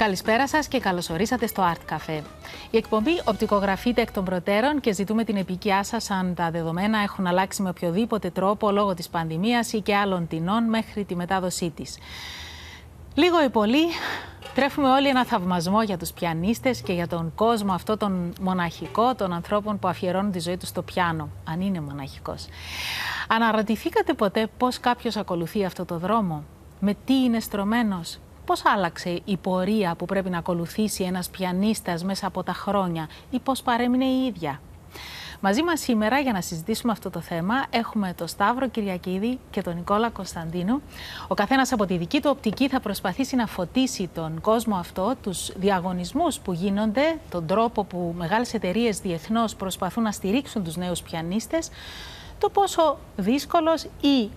Καλησπέρα σας και καλώς ορίσατε στο Art Cafe. Η εκπομπή οπτικογραφείται εκ των προτέρων και ζητούμε την επικιά σας αν τα δεδομένα έχουν αλλάξει με οποιοδήποτε τρόπο λόγω της πανδημίας ή και άλλων τεινών μέχρι τη μετάδοσή της. Λίγο ή πολύ τρέφουμε όλοι ένα θαυμασμό για τους πιανίστες και για τον κόσμο αυτό τον μοναχικό των ανθρώπων που αφιερώνουν τη ζωή τους στο πιάνο, αν είναι μοναχικός. Αναρωτηθήκατε ποτέ πώς κάποιος ακολουθεί αυτό το δρόμο, με τι είναι στρωμένος, πώς άλλαξε η πορεία που πρέπει να ακολουθήσει ένας πιανίστας μέσα από τα χρόνια ή πώς παρέμεινε η ίδια; Μαζί μας σήμερα για να συζητήσουμε αυτό το θέμα έχουμε τον Σταύρο Κυριακίδη και τον Νικόλα Κωνσταντίνου. Ο καθένας από τη δική του οπτική θα προσπαθήσει να φωτίσει τον κόσμο αυτό, τους διαγωνισμούς που γίνονται, τον τρόπο που μεγάλες εταιρείες διεθνώς προσπαθούν να στηρίξουν τους νέους πιανίστες, το πόσο δύσκολος ή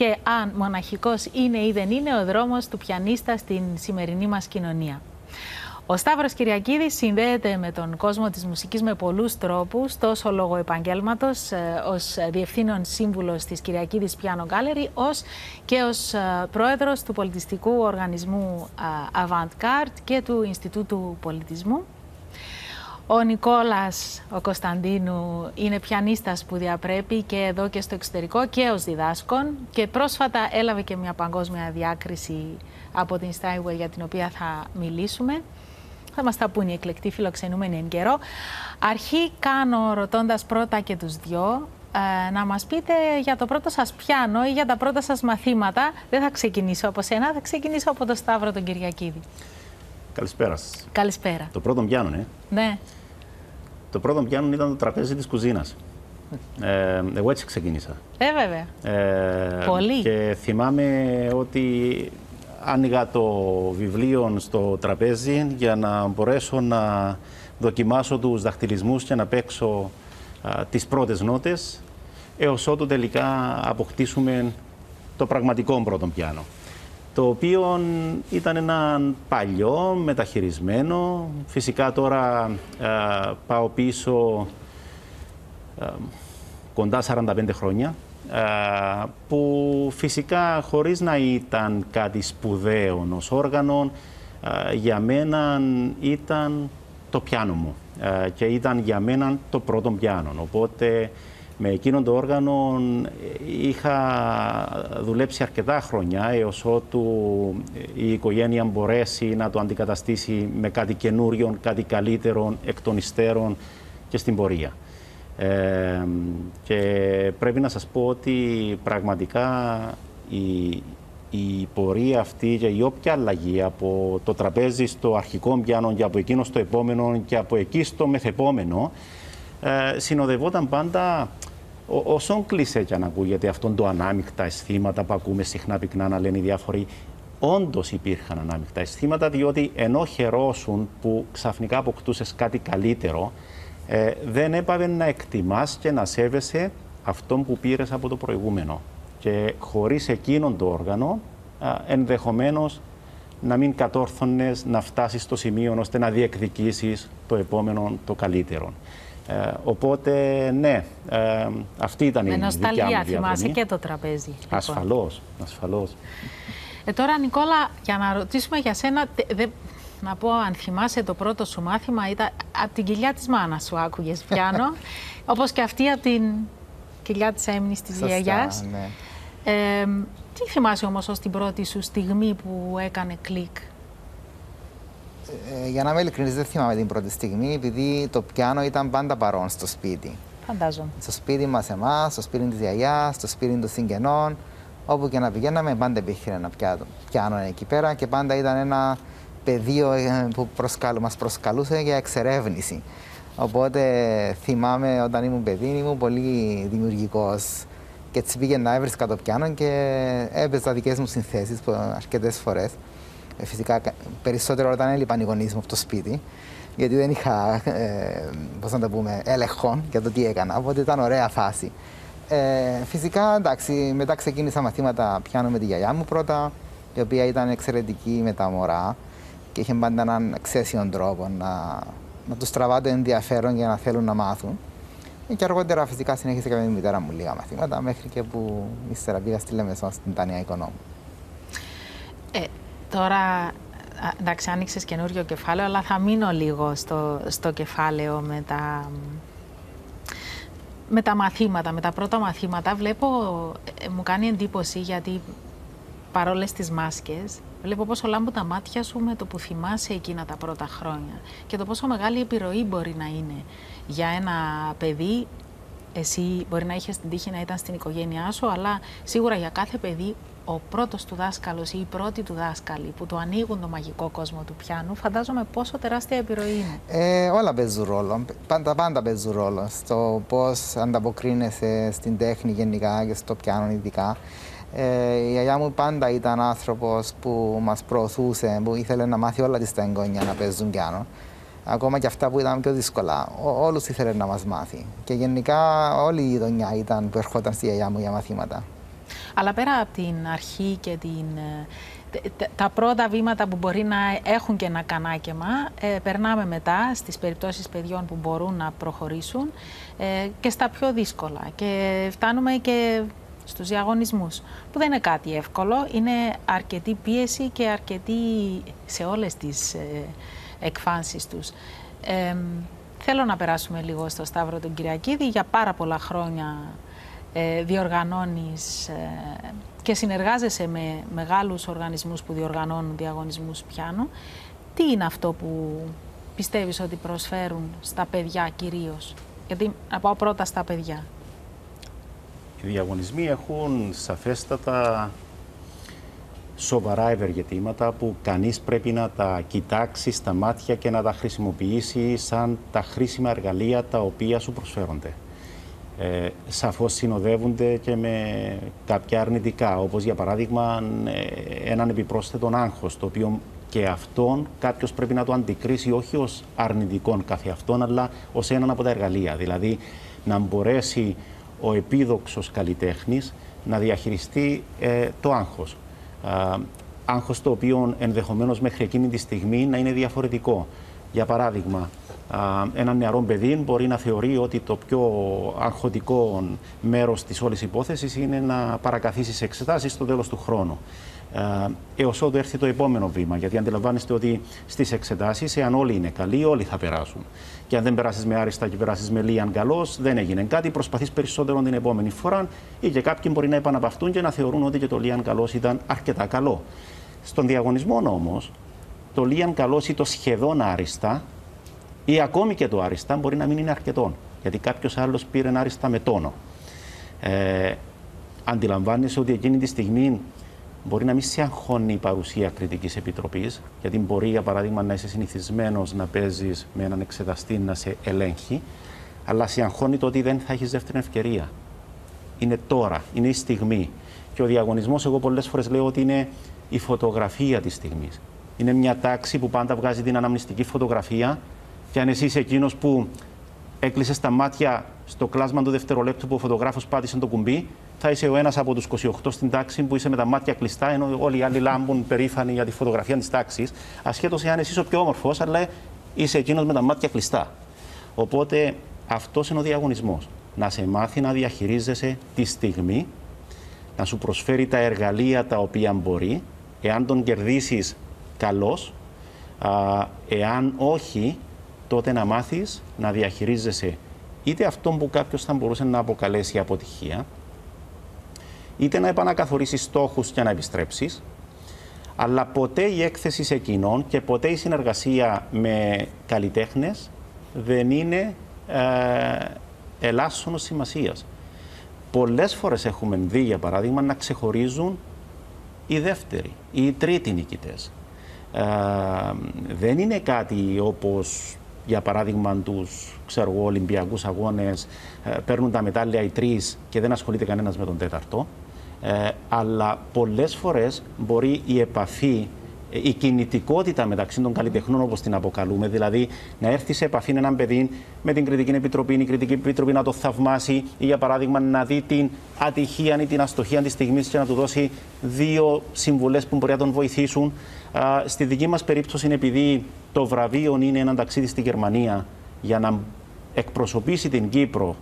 και αν μοναχικός είναι ή δεν είναι ο δρόμος του πιανίστα στην σημερινή μας κοινωνία. Ο Σταύρος Κυριακίδης συνδέεται με τον κόσμο της μουσικής με πολλούς τρόπους, τόσο λόγω επαγγέλματος, ε, ως διευθύνων σύμβουλος της Κυριακίδης Piano Gallery, ως και ως ε, πρόεδρος του πολιτιστικού οργανισμού ε, Avantgarde και του Ινστιτούτου Πολιτισμού. Ο Νικόλας ο Κωνσταντίνου είναι πιανίστας που διαπρέπει και εδώ και στο εξωτερικό και ως διδάσκων και πρόσφατα έλαβε και μια παγκόσμια διάκριση από την Steinway για την οποία θα μιλήσουμε. Θα μας τα πούν οι εκλεκτοί φιλοξενούμενοι εν καιρό. Αρχή κάνω ρωτώντας πρώτα και τους δυο ε, να μας πείτε για το πρώτο σας πιάνο ή για τα πρώτα σας μαθήματα. Δεν θα ξεκινήσω από σένα, θα ξεκινήσω από τον Σταύρο τον Κυριακίδη. Καλησπέρα σας. Καλησπέρα. Το πρώτο πιάνο, ναι. Ναι. Το πρώτο πιάνο ήταν το τραπέζι της κουζίνας. Ε, εγώ έτσι ξεκίνησα. Ε, βέβαια. Ε, Πολύ. Και θυμάμαι ότι άνοιγα το βιβλίο στο τραπέζι για να μπορέσω να δοκιμάσω τους δαχτυλισμούς και να παίξω α, τις πρώτες νότες έως ότου τελικά αποκτήσουμε το πραγματικό πρώτο πιάνο το οποίο ήταν ένα παλιό, μεταχειρισμένο. Φυσικά τώρα πάω πίσω κοντά 45 χρόνια που φυσικά χωρίς να ήταν κάτι σπουδαίο ως όργανο, για μένα ήταν το πιάνο μου και ήταν για μένα το πρώτο πιάνο. Οπότε με εκείνον το όργανο είχα δουλέψει αρκετά χρόνια έως ότου η οικογένεια μπορέσει να το αντικαταστήσει με κάτι καινούριο, κάτι καλύτερο εκ των υστέρων και στην πορεία. Ε, και πρέπει να σας πω ότι πραγματικά η, η πορεία αυτή και η όποια αλλαγή από το τραπέζι στο αρχικό πιάνο και από εκείνο στο επόμενο και από εκεί στο μεθεπόμενο ε, συνοδευόταν πάντα όσο κλεισέ και αν ακούγεται αυτόν το ανάμεικτα αισθήματα που ακούμε συχνά πυκνά να λένε οι διάφοροι, όντως υπήρχαν ανάμεικτα αισθήματα, διότι ενώ χαιρόσουν που ξαφνικά αποκτούσες κάτι καλύτερο, ε, δεν έπαβε να εκτιμάς και να σέβεσαι αυτόν που πήρες από το προηγούμενο. Και χωρίς εκείνον το όργανο, ενδεχομένως να μην κατόρθωνες να φτάσεις στο σημείο ώστε να διεκδικήσεις το επόμενο, το καλύτερο. Ε, οπότε, ναι, ε, αυτή ήταν Με η δικιά μου διαδρομή. θυμάσαι και το τραπέζι. Λοιπόν. Ασφαλώς, ασφαλώς. Ε, τώρα, Νικόλα, για να ρωτήσουμε για σένα, δε, να πω αν θυμάσαι το πρώτο σου μάθημα, ήταν από την κοιλιά της μάνας σου άκουγες πιάνο, όπως και αυτή από την κοιλιά της έμνης της γιαγιάς. Ναι. Ε, τι θυμάσαι όμως ως την πρώτη σου στιγμή που έκανε κλικ; Ε, για να είμαι ειλικρινής, δεν θυμάμαι την πρώτη στιγμή, επειδή το πιάνο ήταν πάντα παρόν στο σπίτι. Φαντάζομαι. Στο σπίτι μας, εμάς, στο σπίτι της γιαγιάς, στο σπίτι των συγγενών. Όπου και να πηγαίναμε, πάντα υπήρχε ένα πιάνο, πιάνο εκεί πέρα και πάντα ήταν ένα πεδίο ε, που προσκαλ, μας προσκαλούσε για εξερεύνηση. Οπότε θυμάμαι όταν ήμουν παιδί, ήμουν πολύ δημιουργικός. Και έτσι πήγαινα, έβρισκα το πιάνο και έπαιζα δικές μου συνθέσεις αρκετές φορές. Ε, φυσικά περισσότερο όταν έλειπαν οι γονεί μου από το σπίτι, γιατί δεν είχα, ε, πώς να το πούμε, έλεγχο για το τι έκανα. Οπότε ήταν ωραία φάση. Ε, φυσικά, εντάξει, μετά ξεκίνησα μαθήματα πιάνω με τη γιαγιά μου πρώτα, η οποία ήταν εξαιρετική με τα μωρά και είχε πάντα έναν εξαίσιο τρόπο να, να τους τραβά το ενδιαφέρον για να θέλουν να μάθουν. Και αργότερα φυσικά συνέχισε και με τη μητέρα μου λίγα μαθήματα, μέχρι και που ύστερα πήγα στη Λεμεσό στην Τανία Οικονόμου. Ε, Τώρα εντάξει, άνοιξες καινούριο κεφάλαιο, αλλά θα μείνω λίγο στο, στο κεφάλαιο με τα, με τα μαθήματα, με τα πρώτα μαθήματα. Βλέπω, ε, μου κάνει εντύπωση γιατί παρόλες τις μάσκες, βλέπω πόσο λάμπουν τα μάτια σου με το που θυμάσαι εκείνα τα πρώτα χρόνια και το πόσο μεγάλη επιρροή μπορεί να είναι για ένα παιδί εσύ μπορεί να είχες την τύχη να ήταν στην οικογένειά σου, αλλά σίγουρα για κάθε παιδί ο πρώτος του δάσκαλος ή η πρώτη του δάσκαλη που του ανοίγουν το μαγικό κόσμο του πιάνου, φαντάζομαι πόσο τεράστια επιρροή είναι. Ε, όλα παίζουν ρόλο. Πάντα, πάντα παίζουν ρόλο στο πώς ανταποκρίνεσαι στην τέχνη γενικά και στο πιάνο ειδικά. Ε, η γιαγιά μου πάντα ήταν άνθρωπος που μας προωθούσε, που ήθελε να μάθει όλα τις τα εγγόνια να παίζουν πιάνο ακόμα και αυτά που ήταν πιο δύσκολα. Όλους ήθελε να μας μάθει. Και γενικά όλη η γειτονιά ήταν που ερχόταν στη γιαγιά μου για μαθήματα. Αλλά πέρα από την αρχή και την, ε, τα πρώτα βήματα που μπορεί να έχουν και ένα κανάκεμα, ε, περνάμε μετά στις περιπτώσεις παιδιών που μπορούν να προχωρήσουν ε, και στα πιο δύσκολα. Και φτάνουμε και στους διαγωνισμούς, που δεν είναι κάτι εύκολο, είναι αρκετή πίεση και αρκετή σε όλες τις ε, εκφάνσεις τους. θέλω να περάσουμε λίγο στο Σταύρο τον Κυριακίδη. Για πάρα πολλά χρόνια ε, διοργανώνεις ε, και συνεργάζεσαι με μεγάλους οργανισμούς που διοργανώνουν διαγωνισμούς πιάνου. Τι είναι αυτό που πιστεύεις ότι προσφέρουν στα παιδιά κυρίως; Γιατί να πάω πρώτα στα παιδιά. Οι διαγωνισμοί έχουν σαφέστατα σοβαρά ευεργετήματα που κανείς πρέπει να τα κοιτάξει στα μάτια και να τα χρησιμοποιήσει σαν τα χρήσιμα εργαλεία τα οποία σου προσφέρονται. Ε, σαφώς συνοδεύονται και με κάποια αρνητικά, όπως για παράδειγμα ε, έναν επιπρόσθετο άγχος, το οποίο και αυτόν κάποιος πρέπει να το αντικρίσει όχι ως αρνητικό καθεαυτόν, αλλά ως έναν από τα εργαλεία. Δηλαδή να μπορέσει ο επίδοξος καλλιτέχνης να διαχειριστεί ε, το άγχος άγχος το οποίο ενδεχομένως μέχρι εκείνη τη στιγμή να είναι διαφορετικό. Για παράδειγμα, ένα νεαρό παιδί μπορεί να θεωρεί ότι το πιο αγχωτικό μέρος της όλης υπόθεσης είναι να παρακαθίσει σε εξετάσεις στο τέλος του χρόνου. Έως ότου έρθει το επόμενο βήμα. Γιατί αντιλαμβάνεστε ότι στις εξετάσεις, εάν όλοι είναι καλοί, όλοι θα περάσουν. Και αν δεν περάσεις με άριστα και περάσεις με λίγαν καλώ, δεν έγινε κάτι. Προσπαθείς περισσότερο την επόμενη φορά, ή και κάποιοι μπορεί να επαναπαυτούν και να θεωρούν ότι και το λίγαν καλός ήταν αρκετά καλό. Στον διαγωνισμό όμως, το λίγαν καλός ή το σχεδόν άριστα, ή ακόμη και το άριστα, μπορεί να μην είναι αρκετό. Γιατί κάποιος άλλος πήρε άριστα με τόνο. Ε, αντιλαμβάνεσαι ότι εκείνη τη στιγμή μπορεί να μην σε αγχώνει η παρουσία κριτικής επιτροπής, γιατί μπορεί, για παράδειγμα, να είσαι συνηθισμένος να παίζεις με έναν εξεταστή να σε ελέγχει, αλλά σε αγχώνει το ότι δεν θα έχεις δεύτερη ευκαιρία. Είναι τώρα, είναι η στιγμή. Και ο διαγωνισμός, εγώ πολλές φορές λέω ότι είναι η φωτογραφία της στιγμής. Είναι μια τάξη που πάντα βγάζει την αναμνηστική φωτογραφία, και αν εσύ είσαι εκείνος που έκλεισες τα μάτια στο κλάσμα του δευτερολέπτου που ο φωτογράφος πάτησε το κουμπί, θα είσαι ο ένας από τους 28 στην τάξη που είσαι με τα μάτια κλειστά, ενώ όλοι οι άλλοι λάμπουν περήφανοι για τη φωτογραφία της τάξης. Ασχέτως εάν είσαι ο πιο όμορφος, αλλά είσαι εκείνος με τα μάτια κλειστά. Οπότε αυτός είναι ο διαγωνισμός. Να σε μάθει να διαχειρίζεσαι τη στιγμή, να σου προσφέρει τα εργαλεία τα οποία μπορεί, εάν τον κερδίσεις, καλώ. Εάν όχι, τότε να μάθεις να διαχειρίζεσαι είτε αυτό που κάποιος θα μπορούσε να αποκαλέσει αποτυχία, είτε να επανακαθορίσεις στόχους και να επιστρέψεις, αλλά ποτέ η έκθεση σε κοινών και ποτέ η συνεργασία με καλλιτέχνες δεν είναι ε, ελάσσονος σημασίας. Πολλές φορές έχουμε δει, για παράδειγμα, να ξεχωρίζουν οι δεύτεροι ή οι τρίτοι νικητές. Ε, δεν είναι κάτι όπως για παράδειγμα τους Ολυμπιακούς αγώνες, ε, παίρνουν τα μετάλλια οι τρεις και δεν ασχολείται κανένας με τον τέταρτο. Ε, αλλά πολλές φορές μπορεί η επαφή, ε, η κινητικότητα μεταξύ των καλλιτεχνών, όπως την αποκαλούμε, δηλαδή να έρθει σε επαφή έναν παιδί με την κριτική επιτροπή, η κριτική επιτροπή να το θαυμάσει ή για παράδειγμα να δει την ατυχία ή την αστοχία της στιγμής και να του δώσει δύο συμβουλές που μπορεί να τον βοηθήσουν. Στη δική μας περίπτωση, επειδή το βραβείο είναι ένα ταξίδι στη Γερμανία για να εκπροσωπήσει την Κύπρο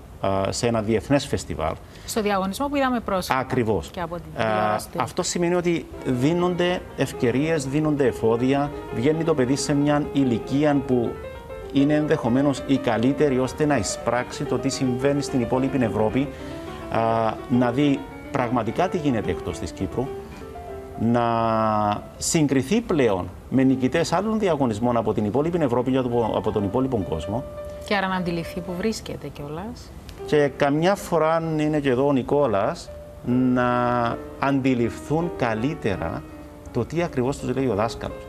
σε ένα διεθνές φεστιβάλ. Στο διαγωνισμό που είδαμε πρόσφατα. Ακριβώς. Και από την αυτό σημαίνει ότι δίνονται ευκαιρίες, δίνονται εφόδια, βγαίνει το παιδί σε μια ηλικία που είναι ενδεχομένως η καλύτερη ώστε να εισπράξει το τι συμβαίνει στην υπόλοιπη Ευρώπη, να δει πραγματικά τι γίνεται εκτός της Κύπρου, να συγκριθεί πλέον με νικητές άλλων διαγωνισμών από την υπόλοιπη Ευρώπη και από τον υπόλοιπο κόσμο. Και άρα να αντιληφθεί που βρίσκεται κιόλας. Και καμιά φορά είναι και εδώ ο Νικόλας να αντιληφθούν καλύτερα το τι ακριβώς τους λέει ο δάσκαλος.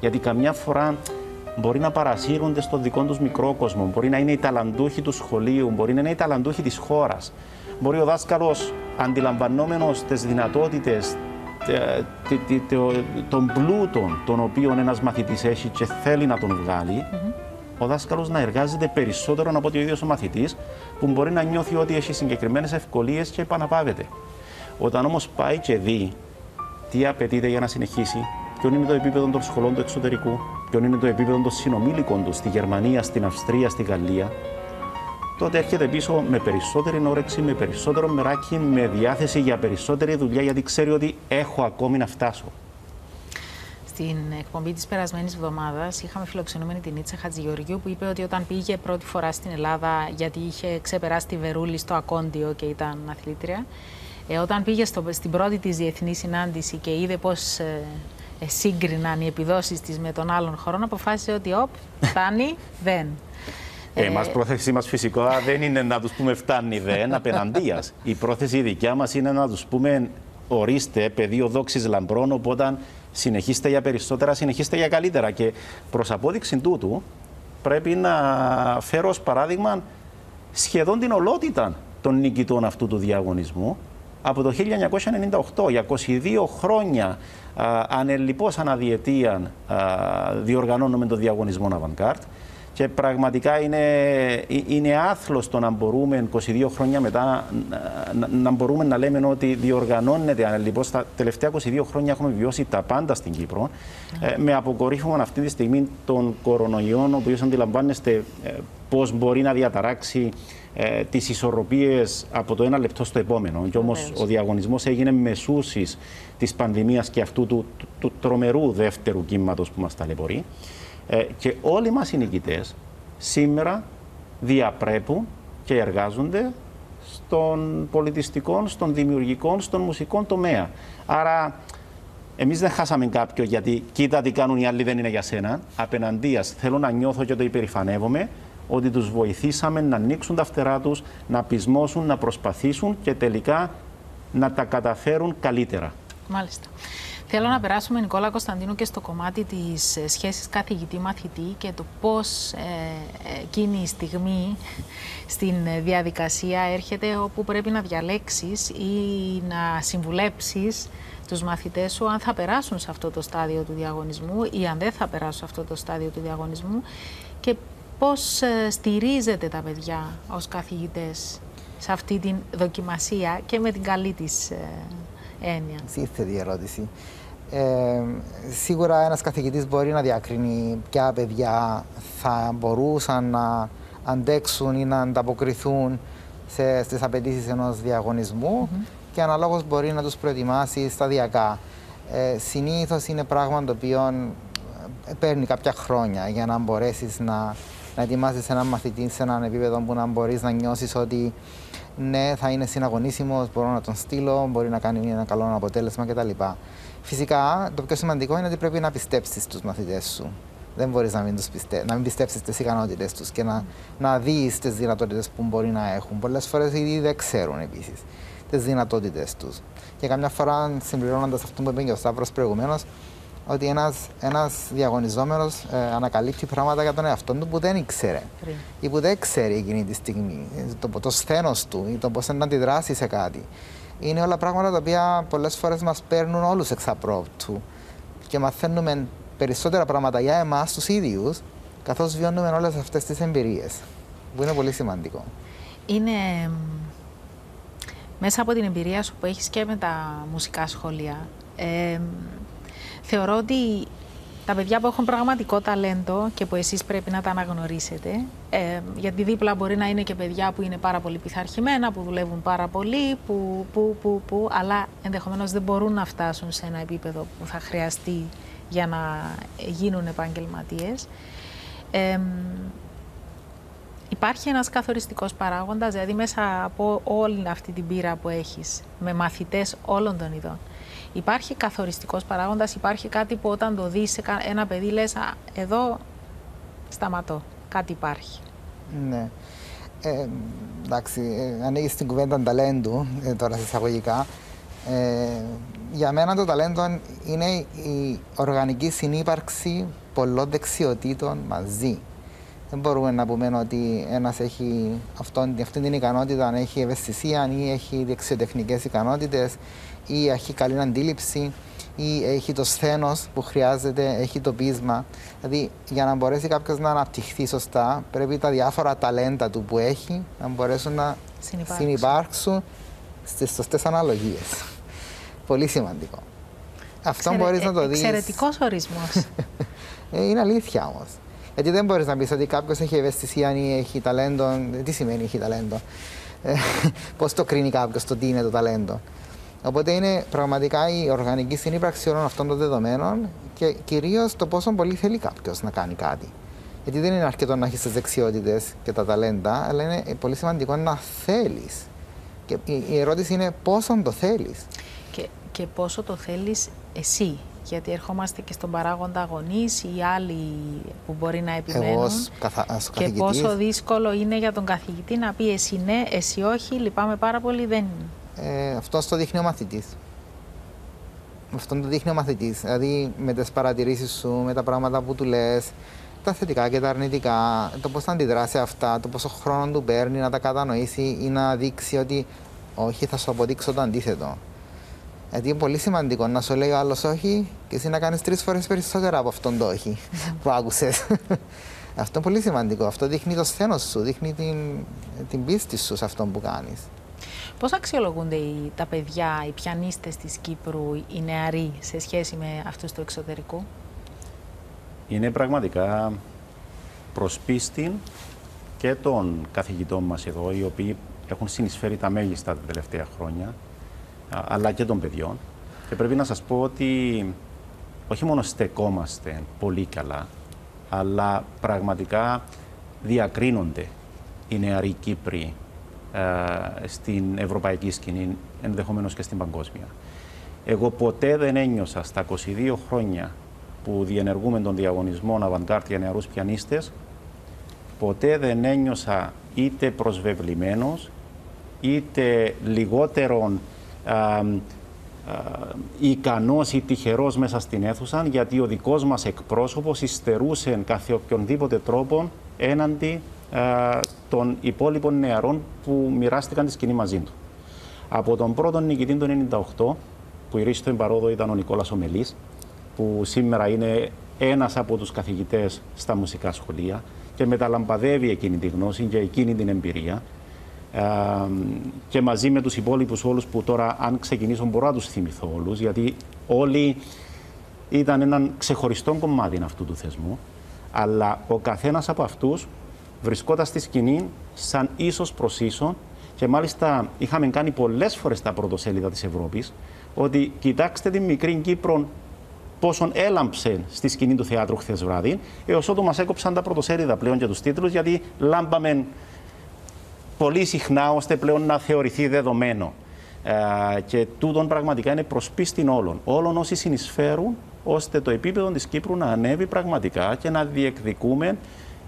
Γιατί καμιά φορά μπορεί να παρασύρονται στο δικό τους μικρό κόσμο, μπορεί να είναι οι ταλαντούχοι του σχολείου, μπορεί να είναι οι ταλαντούχοι της χώρας. Μπορεί ο δάσκαλος, αντιλαμβανόμενος τις δυνατότητες, τον πλούτο τον οποίο ένας μαθητής έχει και θέλει να τον βγάλει, ο δάσκαλος να εργάζεται περισσότερο από ότι ο ίδιος ο μαθητής, που μπορεί να νιώθει ότι έχει συγκεκριμένες ευκολίες και επαναπάβεται. Όταν όμως πάει και δει τι απαιτείται για να συνεχίσει, ποιο είναι το επίπεδο των σχολών του εξωτερικού, ποιο είναι το επίπεδο των συνομήλικων του στη Γερμανία, στην Αυστρία, στη Γαλλία, τότε έρχεται πίσω με περισσότερη όρεξη, με περισσότερο μεράκι, με διάθεση για περισσότερη δουλειά, γιατί ξέρει ότι έχω ακόμη να φτάσω. Στην εκπομπή της περασμένης εβδομάδας είχαμε φιλοξενούμενη την Ίτσα Χατζηγεωργίου που είπε ότι όταν πήγε πρώτη φορά στην Ελλάδα, γιατί είχε ξεπεράσει τη Βερούλη στο Ακόντιο και ήταν αθλήτρια, ε, όταν πήγε στο, στην πρώτη της διεθνής συνάντηση και είδε πώς ε, ε, σύγκριναν οι επιδόσεις της με των άλλων χωρών, αποφάσισε ότι, όπ, φτάνει, δεν. Ε, μας πρόθεσή μας φυσικά δεν είναι να τους πούμε φτάνει δεν απέναντίας. Η πρόθεση η δικιά μας είναι να τους πούμε ορίστε πεδίο δόξης λαμπρών, οπότε συνεχίστε για περισσότερα, συνεχίστε για καλύτερα. Και προς απόδειξη τούτου πρέπει να φέρω ως παράδειγμα σχεδόν την ολότητα των νικητών αυτού του διαγωνισμού από το 1998, για 22 χρόνια ανελειπώς αναδιετία διοργανώνουμε το διαγωνισμό Avantgarde. Και πραγματικά είναι, είναι άθλος το να μπορούμε 22 χρόνια μετά να, να μπορούμε να λέμε ότι διοργανώνεται. Αν λοιπόν στα τελευταία 22 χρόνια έχουμε βιώσει τα πάντα στην Κύπρο, ε, με αποκορύφωμα αυτή τη στιγμή των κορονοϊών, ο οποίος αντιλαμβάνεστε ε, πώς μπορεί να διαταράξει ε, τις ισορροπίες από το ένα λεπτό στο επόμενο. Και όμως ο διαγωνισμός έγινε μεσούση της πανδημίας και αυτού του, του, του τρομερού δεύτερου κύματος που μας ταλαιπωρεί. Ε, και όλοι μας οι νικητές σήμερα διαπρέπουν και εργάζονται στον πολιτιστικό, στον δημιουργικό, στον μουσικό τομέα. Άρα εμείς δεν χάσαμε κάποιον γιατί κοίτα τι κάνουν οι άλλοι δεν είναι για σένα. Απέναντίας θέλω να νιώθω και το υπερηφανεύομαι ότι τους βοηθήσαμε να ανοίξουν τα φτερά τους, να πεισμώσουν, να προσπαθήσουν και τελικά να τα καταφέρουν καλύτερα. Μάλιστα. Θέλω να περάσουμε, Νικόλα Κωνσταντίνου, και στο κομμάτι της ε, σχέσης καθηγητή-μαθητή και το πώς ε, εκείνη η στιγμή στην διαδικασία έρχεται όπου πρέπει να διαλέξεις ή να συμβουλέψεις τους μαθητές σου αν θα περάσουν σε αυτό το στάδιο του διαγωνισμού ή αν δεν θα περάσουν σε αυτό το στάδιο του διαγωνισμού και πώς ε, στηρίζετε τα παιδιά ως καθηγητές σε αυτή την δοκιμασία και με την καλή της έννοια. Σύνθετη ερώτηση. Ε, σίγουρα ένας καθηγητής μπορεί να διακρίνει ποια παιδιά θα μπορούσαν να αντέξουν ή να ανταποκριθούν σε, στις απαιτήσεις ενός διαγωνισμού και αναλόγως μπορεί να τους προετοιμάσει σταδιακά. Ε, συνήθως είναι πράγμα το οποίο ε, παίρνει κάποια χρόνια για να μπορέσεις να, να ετοιμάσεις έναν μαθητή σε έναν επίπεδο που να μπορείς να νιώσεις ότι ναι, θα είναι συναγωνίσιμος, μπορώ να τον στείλω, μπορεί να κάνει ένα καλό αποτέλεσμα κτλ. Φυσικά, το πιο σημαντικό είναι ότι πρέπει να πιστέψεις τους μαθητές σου. Δεν μπορείς να μην, πιστε... να μην πιστέψεις τις ικανότητες τους και να, να δεις τις δυνατότητες που μπορεί να έχουν. Πολλές φορές ήδη δεν ξέρουν επίσης τις δυνατότητες τους. Και καμιά φορά, συμπληρώνοντας αυτό που είπε και ο Σταύρος προηγουμένως, ότι ένας ένας διαγωνιζόμενος ε, ανακαλύπτει πράγματα για τον εαυτό του που δεν ήξερε ή που δεν ξέρει εκείνη τη στιγμή. Το, το σθένος του ή το πώς να αντιδράσει σε κάτι είναι όλα πράγματα τα οποία πολλές φορές μας παίρνουν όλους εξ απρόπτου και μαθαίνουμε περισσότερα πράγματα για εμάς τους ίδιους, καθώς βιώνουμε όλες αυτές τις εμπειρίες. Που είναι πολύ σημαντικό. Είναι μέσα από την εμπειρία σου που έχεις και με τα μουσικά σχολεία, ε, θεωρώ ότι τα παιδιά που έχουν πραγματικό ταλέντο και που εσείς πρέπει να τα αναγνωρίσετε, ε, γιατί δίπλα μπορεί να είναι και παιδιά που είναι πάρα πολύ πειθαρχημένα, που δουλεύουν πάρα πολύ, που, που, που, που, αλλά ενδεχομένως δεν μπορούν να φτάσουν σε ένα επίπεδο που θα χρειαστεί για να γίνουν επαγγελματίες. Ε, υπάρχει ένας καθοριστικός παράγοντας, δηλαδή μέσα από όλη αυτή την πείρα που έχεις, με μαθητές όλων των ειδών, Υπάρχει καθοριστικός παράγοντας, υπάρχει κάτι που όταν το δεις σε ένα παιδί λες Α, εδώ σταματώ, κάτι υπάρχει. Ναι. Ε, εντάξει, ε, ανοίγεις την κουβέντα ταλέντου, ε, τώρα σε εισαγωγικά. Ε, για μένα το ταλέντο είναι η οργανική συνύπαρξη πολλών δεξιοτήτων μαζί. Δεν μπορούμε να πούμε ότι ένας έχει αυτόν, αυτή την ικανότητα, αν έχει ευαισθησία ή έχει δεξιοτεχνικές ικανότητες ή έχει καλή αντίληψη ή έχει το σθένος που χρειάζεται, έχει το πείσμα. Δηλαδή, για να μπορέσει κάποιος να αναπτυχθεί σωστά, πρέπει τα διάφορα ταλέντα του που έχει να μπορέσουν να συνεπάρξουν στις σωστές αναλογίες. Πολύ σημαντικό. Αυτό μπορείς να το δεις. Εξαιρετικός ορισμός. Ε, είναι αλήθεια όμως. Γιατί δεν μπορείς να πεις ότι κάποιος έχει ευαισθησία ή έχει ταλέντο. Τι σημαίνει έχει ταλέντο; Ε, Πώς το κρίνει κάποιος το τι είναι το ταλέντο; Οπότε είναι πραγματικά η οργανική συνύπαρξη όλων αυτών των δεδομένων και κυρίως το πόσο πολύ θέλει κάποιος να κάνει κάτι. Γιατί δεν είναι αρκετό να έχεις τις δεξιότητες και τα ταλέντα, αλλά είναι πολύ σημαντικό να θέλεις. Και η ερώτηση είναι πόσο το θέλεις. Και, και πόσο το θέλεις εσύ. Γιατί ερχόμαστε και στον παράγοντα γονείς ή άλλοι που μπορεί να επιμένουν. Εγώ, καθα... και πόσο δύσκολο είναι για τον καθηγητή να πει εσύ ναι, εσύ όχι, λυπάμαι πάρα πολύ, δεν ε, αυτό το δείχνει ο μαθητής. Αυτό το δείχνει ο μαθητής. Δηλαδή με τις παρατηρήσεις σου, με τα πράγματα που του λες, τα θετικά και τα αρνητικά, το πώς θα αντιδράσει αυτά, το πόσο χρόνο του παίρνει να τα κατανοήσει ή να δείξει ότι όχι, θα σου αποδείξω το αντίθετο. Γιατί είναι πολύ σημαντικό να σου λέει ο άλλος όχι και εσύ να κάνεις τρεις φορές περισσότερα από αυτόν το όχι που άκουσες. αυτό είναι πολύ σημαντικό. Αυτό δείχνει το σθένος σου, δείχνει την, την πίστη σου σε αυτό που κάνεις. Πώς αξιολογούνται οι, τα παιδιά, οι πιανίστες της Κύπρου, οι νεαροί σε σχέση με αυτούς του εξωτερικού; Είναι πραγματικά προς πίστη και των καθηγητών μας εδώ, οι οποίοι έχουν συνεισφέρει τα μέγιστα τα τελευταία χρόνια, αλλά και των παιδιών. Και πρέπει να σας πω ότι όχι μόνο στεκόμαστε πολύ καλά, αλλά πραγματικά διακρίνονται οι νεαροί Κύπροι ε, στην ευρωπαϊκή σκηνή, ενδεχομένως και στην παγκόσμια. Εγώ ποτέ δεν ένιωσα στα 22 χρόνια που διενεργούμε τον διαγωνισμό Avantgarde για νεαρούς πιανίστες, ποτέ δεν ένιωσα είτε προσβεβλημένος, είτε λιγότερον α, ικανός ή τυχερός μέσα στην αίθουσα, γιατί ο δικός μας εκπρόσωπος υστερούσε κάθε οποιονδήποτε τρόπο έναντι ε, των υπόλοιπων νεαρών που μοιράστηκαν τη σκηνή μαζί του. Από τον πρώτο νικητή του 1998, που η ρίση του παρόδο ήταν ο Νικόλας Ομελής, που σήμερα είναι ένας από τους καθηγητές στα μουσικά σχολεία και μεταλαμπαδεύει εκείνη τη γνώση και εκείνη την εμπειρία ε, και μαζί με τους υπόλοιπους όλους που τώρα αν ξεκινήσω μπορώ να τους θυμηθώ όλους γιατί όλοι ήταν έναν ξεχωριστό κομμάτι αυτού του θεσμού αλλά ο καθένας από αυτούς βρισκόταν στη σκηνή σαν ίσως προς ίσο και μάλιστα είχαμε κάνει πολλές φορές τα πρωτοσέλιδα της Ευρώπης ότι κοιτάξτε την μικρή Κύπρο πόσον έλαμψε στη σκηνή του θεάτρου χθες βράδυ, έως ότου μας έκοψαν τα πρωτοσέλιδα πλέον και τους τίτλους, γιατί λάμπαμε πολύ συχνά ώστε πλέον να θεωρηθεί δεδομένο. Ε, και τούτον πραγματικά είναι προς πίστην όλων. Όλων όσοι συνεισφέρουν ώστε το επίπεδο της Κύπρου να ανέβει πραγματικά και να διεκδικούμε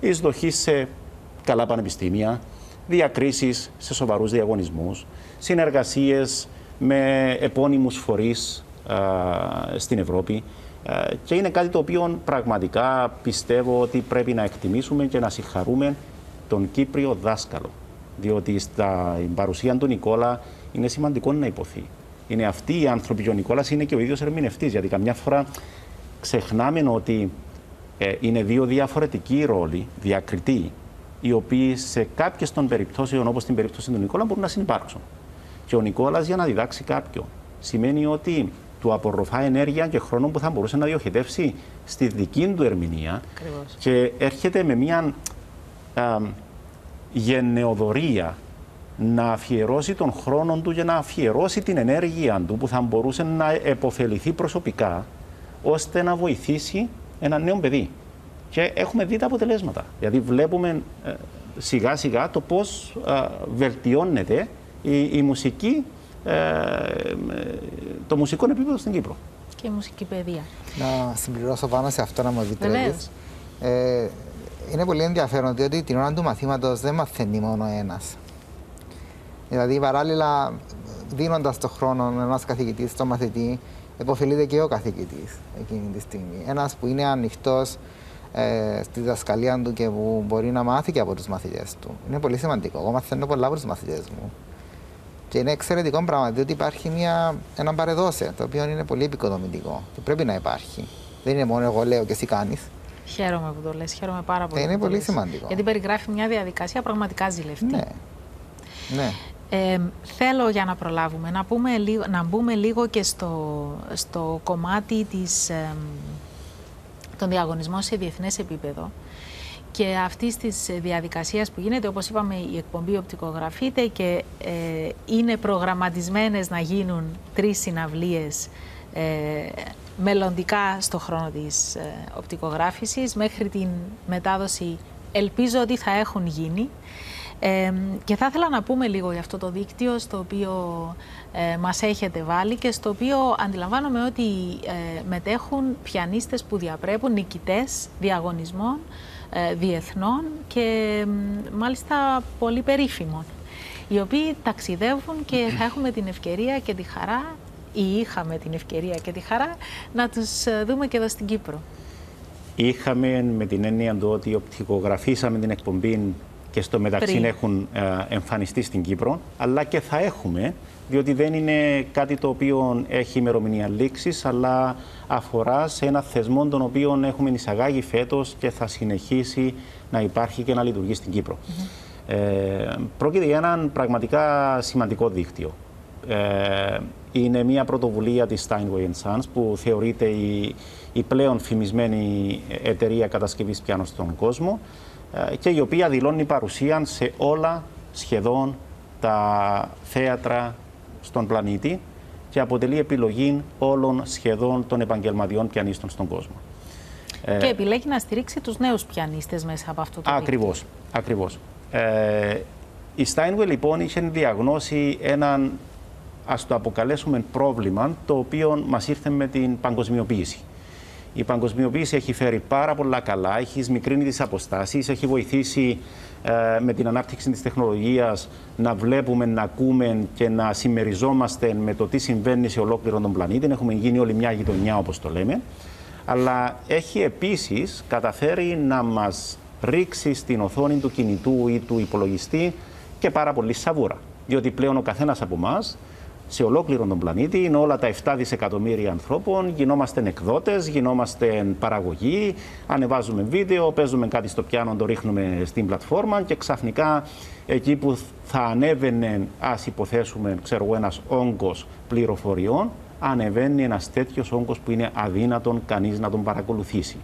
εισδοχή σε καλά πανεπιστήμια, διακρίσεις σε σοβαρούς διαγωνισμούς, συνεργασίες με επώνυμους φορείς στην Ευρώπη και είναι κάτι το οποίο πραγματικά πιστεύω ότι πρέπει να εκτιμήσουμε και να συγχαρούμε τον Κύπριο δάσκαλο. Διότι στα παρουσία του Νικόλα είναι σημαντικό να υποθεί. Είναι αυτοί οι άνθρωποι και ο Νικόλας είναι και ο ίδιος ερμηνευτής, γιατί καμιά φορά ξεχνάμε ότι ε, είναι δύο διαφορετικοί ρόλοι, διακριτοί, οι οποίοι σε κάποιες των περιπτώσεων, όπως την περίπτωση του Νικόλα, μπορούν να συνεπάρξουν. Και ο Νικόλας για να διδάξει κάποιον σημαίνει ότι του απορροφά ενέργεια και χρόνο που θα μπορούσε να διοχετεύσει στη δική του ερμηνεία Ακριβώς. και έρχεται με μια α, γενναιοδορία να αφιερώσει τον χρόνο του και να αφιερώσει την ενέργεια του που θα μπορούσε να επωφεληθεί προσωπικά ώστε να βοηθήσει ένα νέο παιδί. Και έχουμε δει τα αποτελέσματα. Δηλαδή βλέπουμε ε, σιγά σιγά το πώς ε, βελτιώνεται η, η μουσική, ε, ε, το μουσικό επίπεδο στην Κύπρο. Και η μουσική παιδεία. Να συμπληρώσω πάνω σε αυτό να μου επιτρέπεις. Βεβαίως. Ε, είναι πολύ ενδιαφέρον διότι την ώρα του μαθήματος δεν μαθαίνει μόνο ένας. Δηλαδή, παράλληλα, δίνοντας το χρόνο ένα καθηγητής στον μαθητή, επωφελείται και ο καθηγητής εκείνη τη στιγμή. Ένας που είναι ανοιχτός ε, στη διδασκαλία του και που μπορεί να μάθει και από τους μαθητές του. Είναι πολύ σημαντικό. Εγώ μαθαίνω πολλά από τους μαθητές μου. Και είναι εξαιρετικό πράγμα, διότι υπάρχει μια, ένα παρεδόσε, το οποίο είναι πολύ επικοδομητικό και πρέπει να υπάρχει. Δεν είναι μόνο εγώ λέω και εσύ κάνεις. Χαίρομαι που το λες, χαίρομαι πάρα πολύ. είναι που το πολύ λες. σημαντικό. Γιατί περιγράφει μια διαδικασία πραγματικά ζηλευτή. Ναι. Ναι. Ε, θέλω για να προλάβουμε να, πούμε λίγο, να μπούμε λίγο και στο, στο κομμάτι της, εμ, των διαγωνισμών σε διεθνές επίπεδο και αυτή της διαδικασίας που γίνεται, όπως είπαμε, η εκπομπή οπτικογραφείται και ε, είναι προγραμματισμένες να γίνουν τρεις συναυλίες ε, μελλοντικά στο χρόνο της ε, οπτικογράφησης μέχρι την μετάδοση ελπίζω ότι θα έχουν γίνει. Ε, και θα ήθελα να πούμε λίγο για αυτό το δίκτυο στο οποίο ε, μας έχετε βάλει και στο οποίο αντιλαμβάνομαι ότι ε, μετέχουν πιανίστες που διαπρέπουν, νικητές διαγωνισμών ε, διεθνών και μ, μάλιστα πολύ περίφημων οι οποίοι ταξιδεύουν και θα έχουμε την ευκαιρία και τη χαρά ή είχαμε την ευκαιρία και τη χαρά να τους ε, δούμε και εδώ στην Κύπρο. Είχαμε με την έννοια του ότι οπτικογραφήσαμε την εκπομπή και στο μεταξύ Πριν. έχουν ε, εμφανιστεί στην Κύπρο, αλλά και θα έχουμε, διότι δεν είναι κάτι το οποίο έχει ημερομηνία λήξης, αλλά αφορά σε ένα θεσμό τον οποίο έχουμε εισαγάγει φέτος και θα συνεχίσει να υπάρχει και να λειτουργεί στην Κύπρο. Ε, πρόκειται για έναν πραγματικά σημαντικό δίκτυο. Ε, είναι μια πρωτοβουλία της Steinway Sons που θεωρείται η, η πλέον φημισμένη εταιρεία κατασκευής πιάνο στον κόσμο ε, και η οποία δηλώνει παρουσία σε όλα σχεδόν τα θέατρα στον πλανήτη και αποτελεί επιλογή όλων σχεδόν των επαγγελματιών πιανίστων στον κόσμο. Και επιλέγει να στηρίξει τους νέους πιανίστες μέσα από αυτό το δίκτυο. Ακριβώς, ακριβώς. Ε, η Steinway λοιπόν είχε διαγνώσει έναν, ας το αποκαλέσουμε πρόβλημα, το οποίο μας ήρθε με την παγκοσμιοποίηση. Η παγκοσμιοποίηση έχει φέρει πάρα πολλά καλά, έχει σμικρύνει τις αποστάσεις, έχει βοηθήσει ε, με την ανάπτυξη της τεχνολογίας να βλέπουμε, να ακούμε και να συμμεριζόμαστε με το τι συμβαίνει σε ολόκληρο τον πλανήτη. Έχουμε γίνει όλη μια γειτονιά όπως το λέμε. Αλλά έχει επίσης καταφέρει να μας ρίξει στην οθόνη του κινητού ή του υπολογιστή και πάρα πολύ σαβούρα. Διότι πλέον ο καθένας από εμάς σε ολόκληρο τον πλανήτη, είναι όλα τα 7 δισεκατομμύρια ανθρώπων, γινόμαστε εκδότες, γινόμαστε παραγωγή, ανεβάζουμε βίντεο, παίζουμε κάτι στο πιάνο, το ρίχνουμε στην πλατφόρμα και ξαφνικά εκεί που θα ανέβαινε, ας υποθέσουμε, ξέρω εγώ, ένας όγκος πληροφοριών, ανεβαίνει ένας τέτοιος όγκος που είναι αδύνατον κανείς να τον παρακολουθήσει.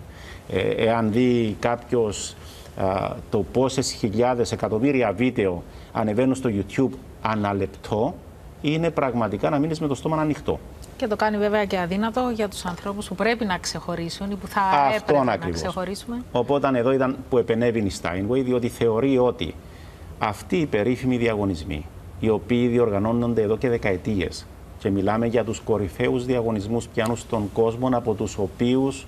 Ε, εάν δει κάποιος α, το πόσες χιλιάδες εκατομμύρια βίντεο ανεβαίνουν στο YouTube ανά λεπτό, είναι πραγματικά να μείνεις με το στόμα ανοιχτό. Και το κάνει βέβαια και αδύνατο για τους ανθρώπους που πρέπει να ξεχωρίσουν ή που θα Αυτόν έπρεπε να ακριβώς. ξεχωρίσουμε. Οπότε εδώ ήταν που επενέβη η Steinway, διότι θεωρεί ότι αυτοί οι περίφημοι διαγωνισμοί, οι οποίοι διοργανώνονται εδώ και δεκαετίες, και μιλάμε για τους κορυφαίους διαγωνισμούς πιάνου στον κόσμο, από τους οποίους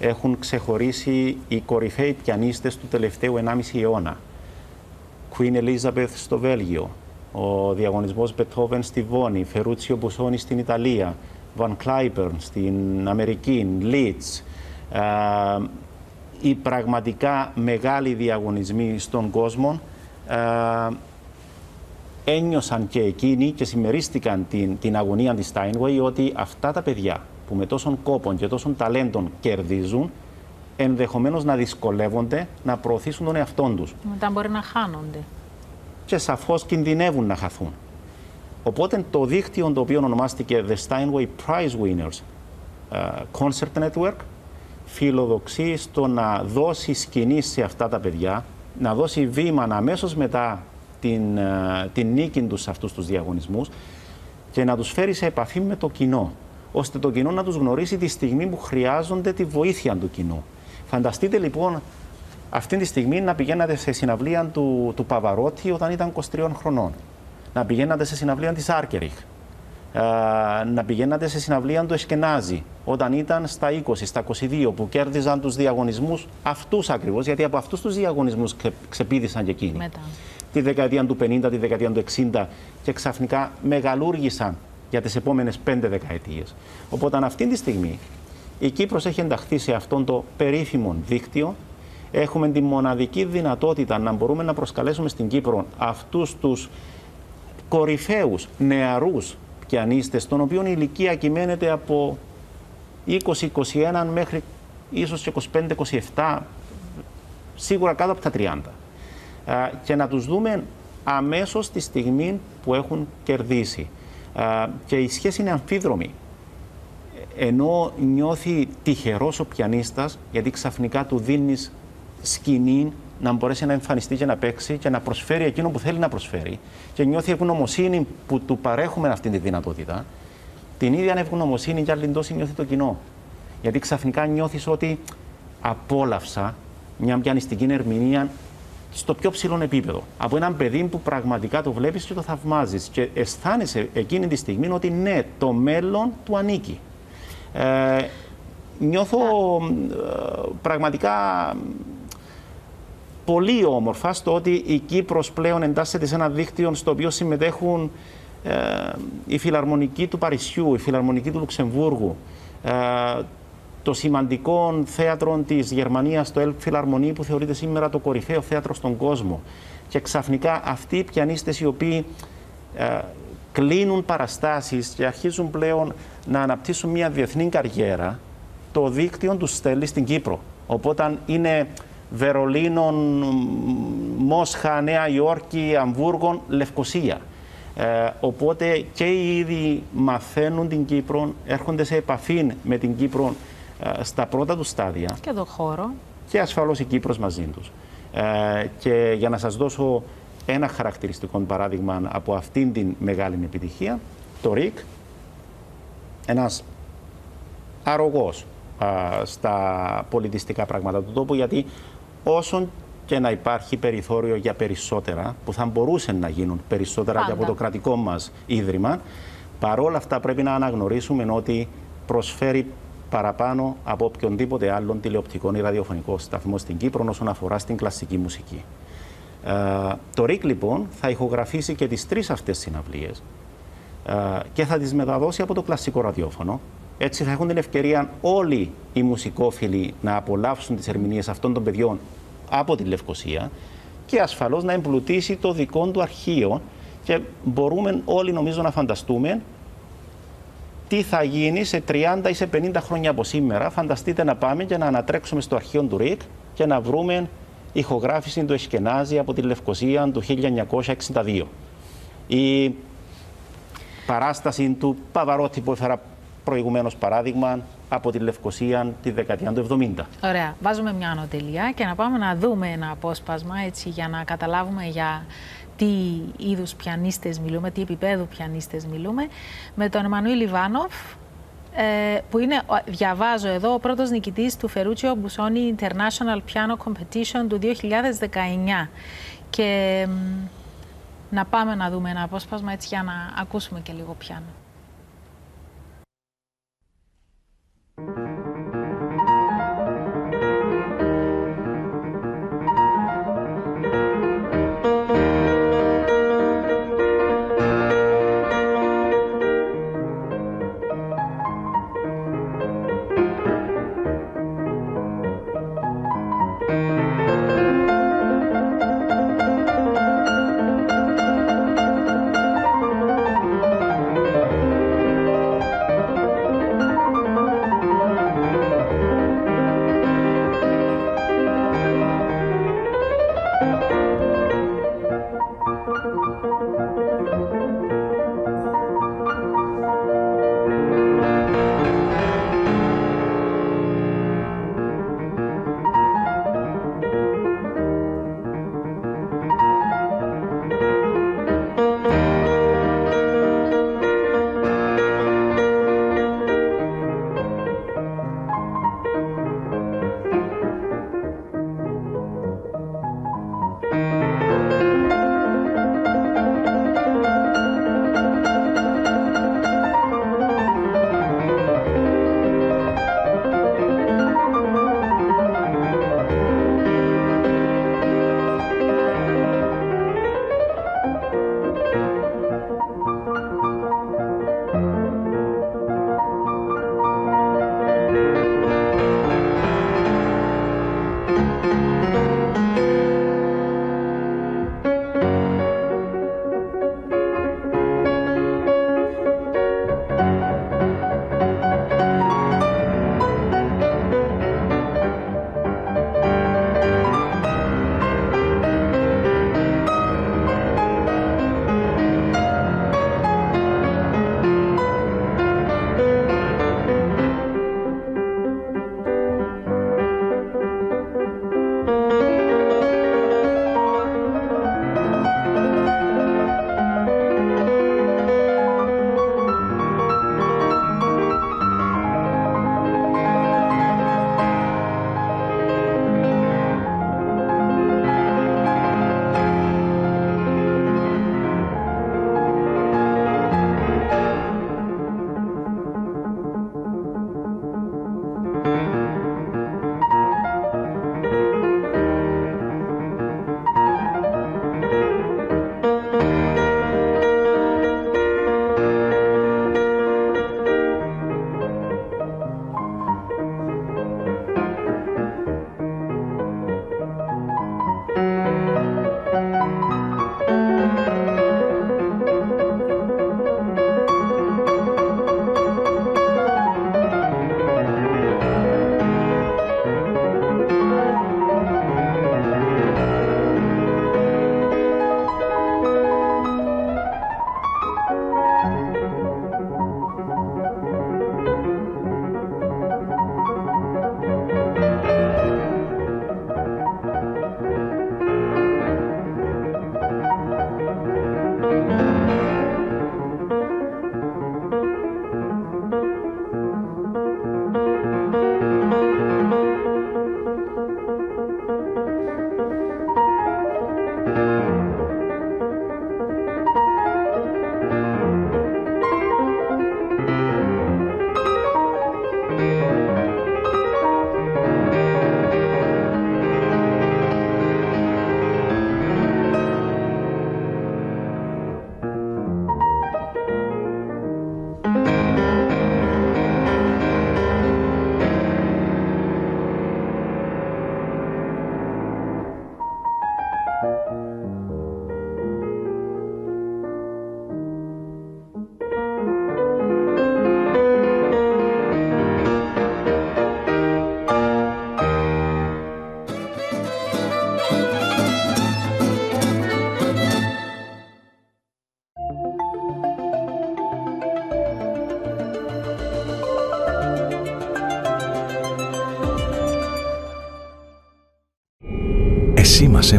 έχουν ξεχωρίσει οι κορυφαίοι πιανίστες του τελευταίου 1,5 αιώνα. Queen Elizabeth στο Βέλγιο, ο διαγωνισμός Beethoven στη Βόνη, Ferruccio Busoni στην Ιταλία, Van Cliburn στην Αμερική, Leeds, ε, οι πραγματικά μεγάλοι διαγωνισμοί στον κόσμο ε, ένιωσαν και εκείνοι και συμμερίστηκαν την, την αγωνία της Steinway ότι αυτά τα παιδιά που με τόσων κόπων και τόσων ταλέντων κερδίζουν ενδεχομένως να δυσκολεύονται να προωθήσουν τον εαυτό τους Μετά μπορεί να χάνονται. Και σαφώς κινδυνεύουν να χαθούν. Οπότε το δίκτυο το οποίο ονομάστηκε The Steinway Prize Winners uh, Concert Network φιλοδοξεί στο να δώσει σκηνή σε αυτά τα παιδιά, να δώσει βήμα αμέσως μετά την, uh, την νίκη τους σε αυτούς τους διαγωνισμούς και να τους φέρει σε επαφή με το κοινό, ώστε το κοινό να τους γνωρίσει τη στιγμή που χρειάζονται τη βοήθεια του κοινού. Φανταστείτε λοιπόν αυτή τη στιγμή να πηγαίνατε σε συναυλία του, του Παβαρότη όταν ήταν 23 χρονών. Να πηγαίνατε σε συναυλία της Άρκεριχ. να πηγαίνατε σε συναυλία του Εσκενάζη όταν ήταν στα 20, στα 22 που κέρδιζαν τους διαγωνισμούς αυτούς ακριβώς γιατί από αυτούς τους διαγωνισμούς ξεπίδησαν και εκείνοι. Μετά. Τη δεκαετία του 50, τη δεκαετία του 60 και ξαφνικά μεγαλούργησαν για τις επόμενες πέντε δεκαετίες. Οπότε αυτή τη στιγμή η Κύπρος έχει ενταχθεί σε αυτόν το περίφημο δίκτυο έχουμε τη μοναδική δυνατότητα να μπορούμε να προσκαλέσουμε στην Κύπρο αυτούς τους κορυφαίους νεαρούς πιανίστες, των οποίων η ηλικία κυμαίνεται από 20-21 μέχρι ίσως 25-27, σίγουρα κάτω από τα 30. Και να τους δούμε αμέσως τη στιγμή που έχουν κερδίσει. Και η σχέση είναι αμφίδρομη. Ενώ νιώθει τυχερός ο πιανίστας, γιατί ξαφνικά του δίνεις σκηνή να μπορέσει να εμφανιστεί και να παίξει και να προσφέρει εκείνο που θέλει να προσφέρει και νιώθει ευγνωμοσύνη που του παρέχουμε αυτή τη δυνατότητα, την ίδια ευγνωμοσύνη και άλλη νιώθει το κοινό. Γιατί ξαφνικά νιώθεις ότι απόλαυσα μια πιανιστική ερμηνεία στο πιο ψηλό επίπεδο. Από έναν παιδί που πραγματικά το βλέπεις και το θαυμάζεις και αισθάνεσαι εκείνη τη στιγμή ότι ναι, το μέλλον του ανήκει. Ε, νιώθω ε, πραγματικά πολύ όμορφα στο ότι η Κύπρος πλέον εντάσσεται σε ένα δίκτυο στο οποίο συμμετέχουν ε, η Φιλαρμονική του Παρισιού, η Φιλαρμονική του Λουξεμβούργου, ε, το σημαντικό θέατρο της Γερμανίας, το Elb Φιλαρμονή, που θεωρείται σήμερα το κορυφαίο θέατρο στον κόσμο. Και ξαφνικά αυτοί οι πιανίστες οι οποίοι ε, κλείνουν παραστάσεις και αρχίζουν πλέον να αναπτύσσουν μια διεθνή καριέρα, το δίκτυο τους στέλνει στην Κύπρο. Οπότε είναι Βερολίνο, Μόσχα, Νέα Υόρκη, Αμβούργο, Λευκοσία. Ε, οπότε και οι ίδιοι μαθαίνουν την Κύπρο, έρχονται σε επαφή με την Κύπρο ε, στα πρώτα τους στάδια. Και εδώ χώρο. Και ασφαλώς η Κύπρος μαζί τους. Ε, και για να σας δώσω ένα χαρακτηριστικό παράδειγμα από αυτήν την μεγάλη επιτυχία, το ΡΙΚ, ένας αρρωγός στα πολιτιστικά πράγματα του τόπου, γιατί όσον και να υπάρχει περιθώριο για περισσότερα, που θα μπορούσαν να γίνουν περισσότερα και από το κρατικό μας ίδρυμα, παρόλα αυτά πρέπει να αναγνωρίσουμε ότι προσφέρει παραπάνω από οποιονδήποτε άλλον τηλεοπτικό ή ραδιοφωνικό σταθμό στην Κύπρο όσον αφορά στην κλασική μουσική. Ε, το ΡΙΚ λοιπόν θα ηχογραφήσει και τις τρεις αυτές συναυλίες ε, και θα τις μεταδώσει από το κλασικό ραδιόφωνο. Έτσι θα έχουν την ευκαιρία όλοι οι μουσικόφιλοι να απολαύσουν τις ερμηνείες αυτών των παιδιών από τη Λευκοσία και ασφαλώς να εμπλουτίσει το δικό του αρχείο και μπορούμε όλοι νομίζω να φανταστούμε τι θα γίνει σε 30 ή σε 50 χρόνια από σήμερα. Φανταστείτε να πάμε και να ανατρέξουμε στο αρχείο του ΡΙΚ και να βρούμε ηχογράφηση του Εσκενάζη από τη Λευκοσία του 1962. Η παράσταση του Παβαρότη που έφερα προηγουμένως παράδειγμα από τη Λευκοσία τη δεκαετία του 70. Ωραία. Βάζουμε μια ανωτελεία και να πάμε να δούμε ένα απόσπασμα έτσι για να καταλάβουμε για τι είδους πιανίστες μιλούμε, τι επίπεδου πιανίστες μιλούμε, με τον Εμμανουήλ Ιβάνοφ, ε, που είναι, διαβάζω εδώ, ο πρώτος νικητής του Ferruccio Busoni International Piano Competition του 2019. Και να πάμε να δούμε ένα απόσπασμα έτσι για να ακούσουμε και λίγο πιάνο.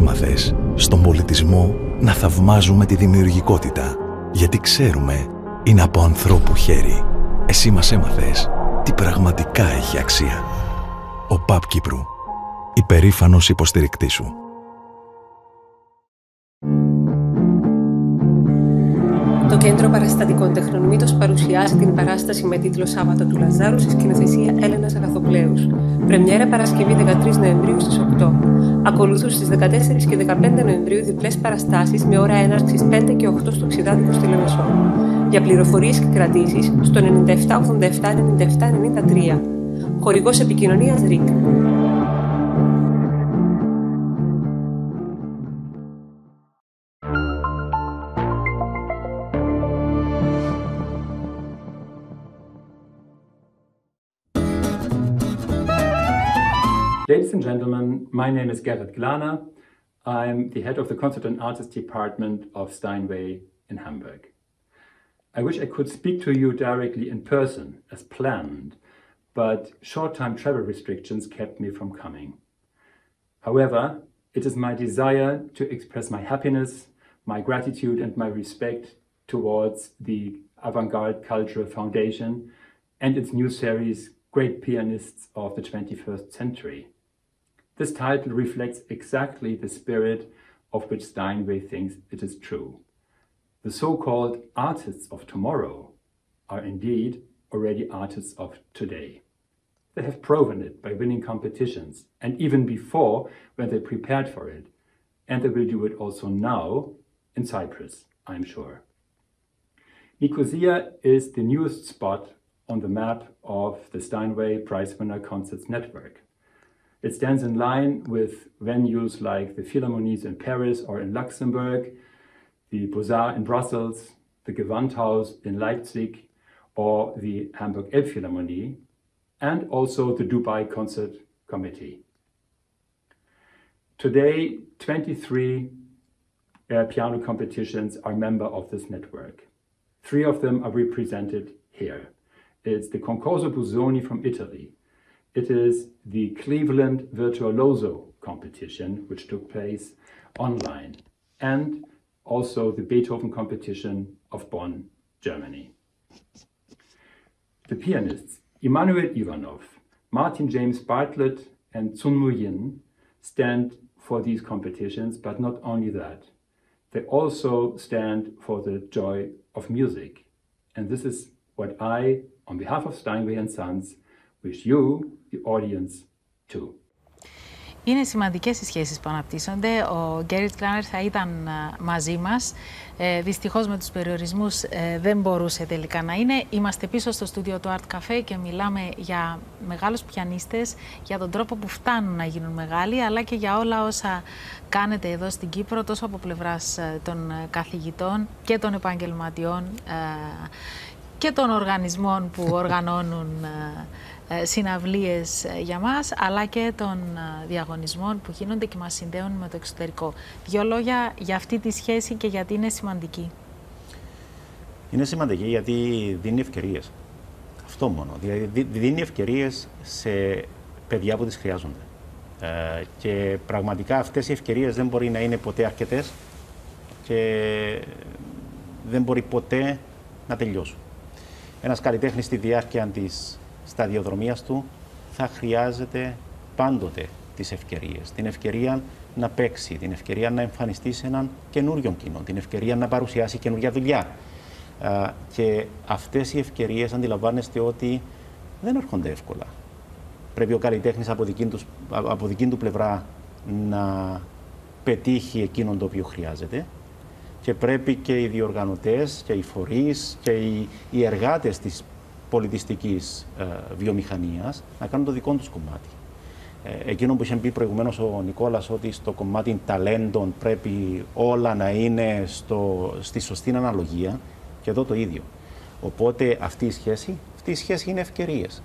Μας έμαθες στον πολιτισμό να θαυμάζουμε τη δημιουργικότητα, γιατί ξέρουμε είναι από ανθρώπου χέρι. Εσύ μας έμαθες τι πραγματικά έχει αξία. Ο ΠΑΠ Κύπρου. Υπερήφανος υποστηρικτής σου. Μύτος παρουσιάζει την παράσταση με τίτλο Σάββατο του Λαζάρου στη σκηνοθεσία Έλενας Αγαθοπλέους. Πρεμιέρα Παρασκευή 13 Νοεμβρίου στις 8. Ακολουθούν στις 14 και 15 Νοεμβρίου διπλές παραστάσεις με ώρα έναρξης 5 και 8 στο Ξηδάτικο στη Λεμεσό. Για πληροφορίες και κρατήσεις στο 97 87 97 93. Χορηγός επικοινωνίας ΡΙΚ. Ladies and gentlemen, my name is Gerrit Glaner. I'm the head of the Concert and Artist Department of Steinway in Hamburg. I wish I could speak to you directly in person as planned, but short-time travel restrictions kept me from coming. However, it is my desire to express my happiness, my gratitude and my respect towards the Avant-Garde Cultural Foundation and its new series, Great Pianists of the 21st Century. This title reflects exactly the spirit of which Steinway thinks it is true. The so-called artists of tomorrow are indeed already artists of today. They have proven it by winning competitions and even before when they prepared for it. And they will do it also now in Cyprus, I'm sure. Nicosia is the newest spot on the map of the Steinway Prize Winner Concerts Network. It stands in line with venues like the Philharmonies in Paris or in Luxembourg, the Beaux-Arts in Brussels, the Gewandhaus in Leipzig, or the Hamburg Elbphilharmonie, and also the Dubai Concert Committee. Today, 23 uh, piano competitions are member of this network. Three of them are represented here. It's the Concorso Busoni from Italy, it is the Cleveland Virtuoso competition, which took place online, and also the Beethoven competition of Bonn, Germany. The pianists Immanuel Ivanov, Martin James Bartlett, and Sun Mu Yin stand for these competitions, but not only that, they also stand for the joy of music. And this is what I, on behalf of Steinway and Sons, wish you the audience too. Είναι σημαντικές οι σχέσεις που αναπτύσσονται. Ο Γκέριτ Κλάνερ θα ήταν μαζί μας. Ε, δυστυχώς με τους περιορισμούς ε, δεν μπορούσε τελικά να είναι. Είμαστε πίσω στο στούντιο του Art Cafe και μιλάμε για μεγάλους πιανίστες, για τον τρόπο που φτάνουν να γίνουν μεγάλοι, αλλά και για όλα όσα κάνετε εδώ στην Κύπρο, τόσο από πλευράς ε, των καθηγητών και των επαγγελματιών ε, και των οργανισμών που οργανώνουν ε, συναυλίες ε, για μας, αλλά και των ε, διαγωνισμών που γίνονται και μας συνδέουν με το εξωτερικό. Δύο λόγια για αυτή τη σχέση και γιατί είναι σημαντική. Είναι σημαντική γιατί δίνει ευκαιρίες. Αυτό μόνο. Δηλαδή δίνει ευκαιρίες σε παιδιά που τις χρειάζονται. και πραγματικά αυτές οι ευκαιρίες δεν μπορεί να είναι ποτέ αρκετές και δεν μπορεί ποτέ να τελειώσουν. Ένας καλλιτέχνης στη διάρκεια της σταδιοδρομίας του θα χρειάζεται πάντοτε τις ευκαιρίες. Την ευκαιρία να παίξει, την ευκαιρία να εμφανιστεί σε έναν καινούριο κοινό, την ευκαιρία να παρουσιάσει καινούργια δουλειά. Και αυτές οι ευκαιρίες αντιλαμβάνεστε ότι δεν έρχονται εύκολα. Πρέπει ο καλλιτέχνης από δική τους, από δική του πλευρά να πετύχει εκείνον το οποίο χρειάζεται και πρέπει και οι διοργανωτές και οι φορείς και οι, οι εργάτες της πολιτιστικής ε, βιομηχανίας να κάνουν το δικό τους κομμάτι. Ε, εκείνο που είχε πει προηγουμένως ο Νικόλας ότι στο κομμάτι ταλέντων πρέπει όλα να είναι στο, στη σωστή αναλογία και εδώ το ίδιο. Οπότε αυτή η σχέση, αυτή η σχέση είναι ευκαιρίες.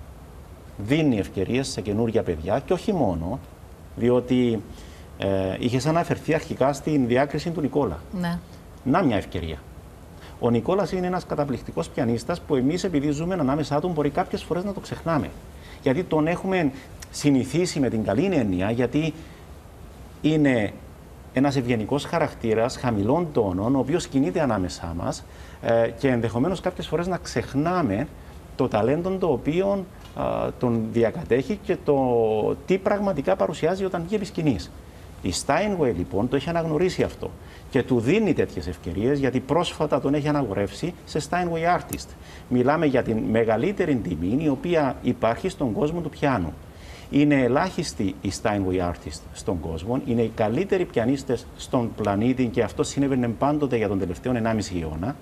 Δίνει ευκαιρίες σε καινούργια παιδιά και όχι μόνο, διότι ε, είχες αναφερθεί αρχικά στην διάκριση του Νικόλα. Ναι. Να μια ευκαιρία. Ο Νικόλας είναι ένας καταπληκτικός πιανίστας που εμείς, επειδή ζούμε ανάμεσά του, μπορεί κάποιες φορές να το ξεχνάμε. Γιατί τον έχουμε συνηθίσει με την καλή έννοια, γιατί είναι ένας ευγενικός χαρακτήρας χαμηλών τόνων, ο οποίος κινείται ανάμεσά μας ε, και ενδεχομένως κάποιες φορές να ξεχνάμε το ταλέντο το οποίο τον διακατέχει και το τι πραγματικά παρουσιάζει όταν βγει επί σκηνής. Η Steinway λοιπόν το έχει αναγνωρίσει αυτό και του δίνει τέτοιες ευκαιρίες γιατί πρόσφατα τον έχει αναγορεύσει σε Steinway Artist. Μιλάμε για την μεγαλύτερη τιμή η οποία υπάρχει στον κόσμο του πιάνου. Είναι ελάχιστοι οι Steinway Artists στον κόσμο, είναι οι καλύτεροι πιανίστες στον πλανήτη και αυτό συνέβαινε πάντοτε για τον τελευταίο 1,5 αιώνα.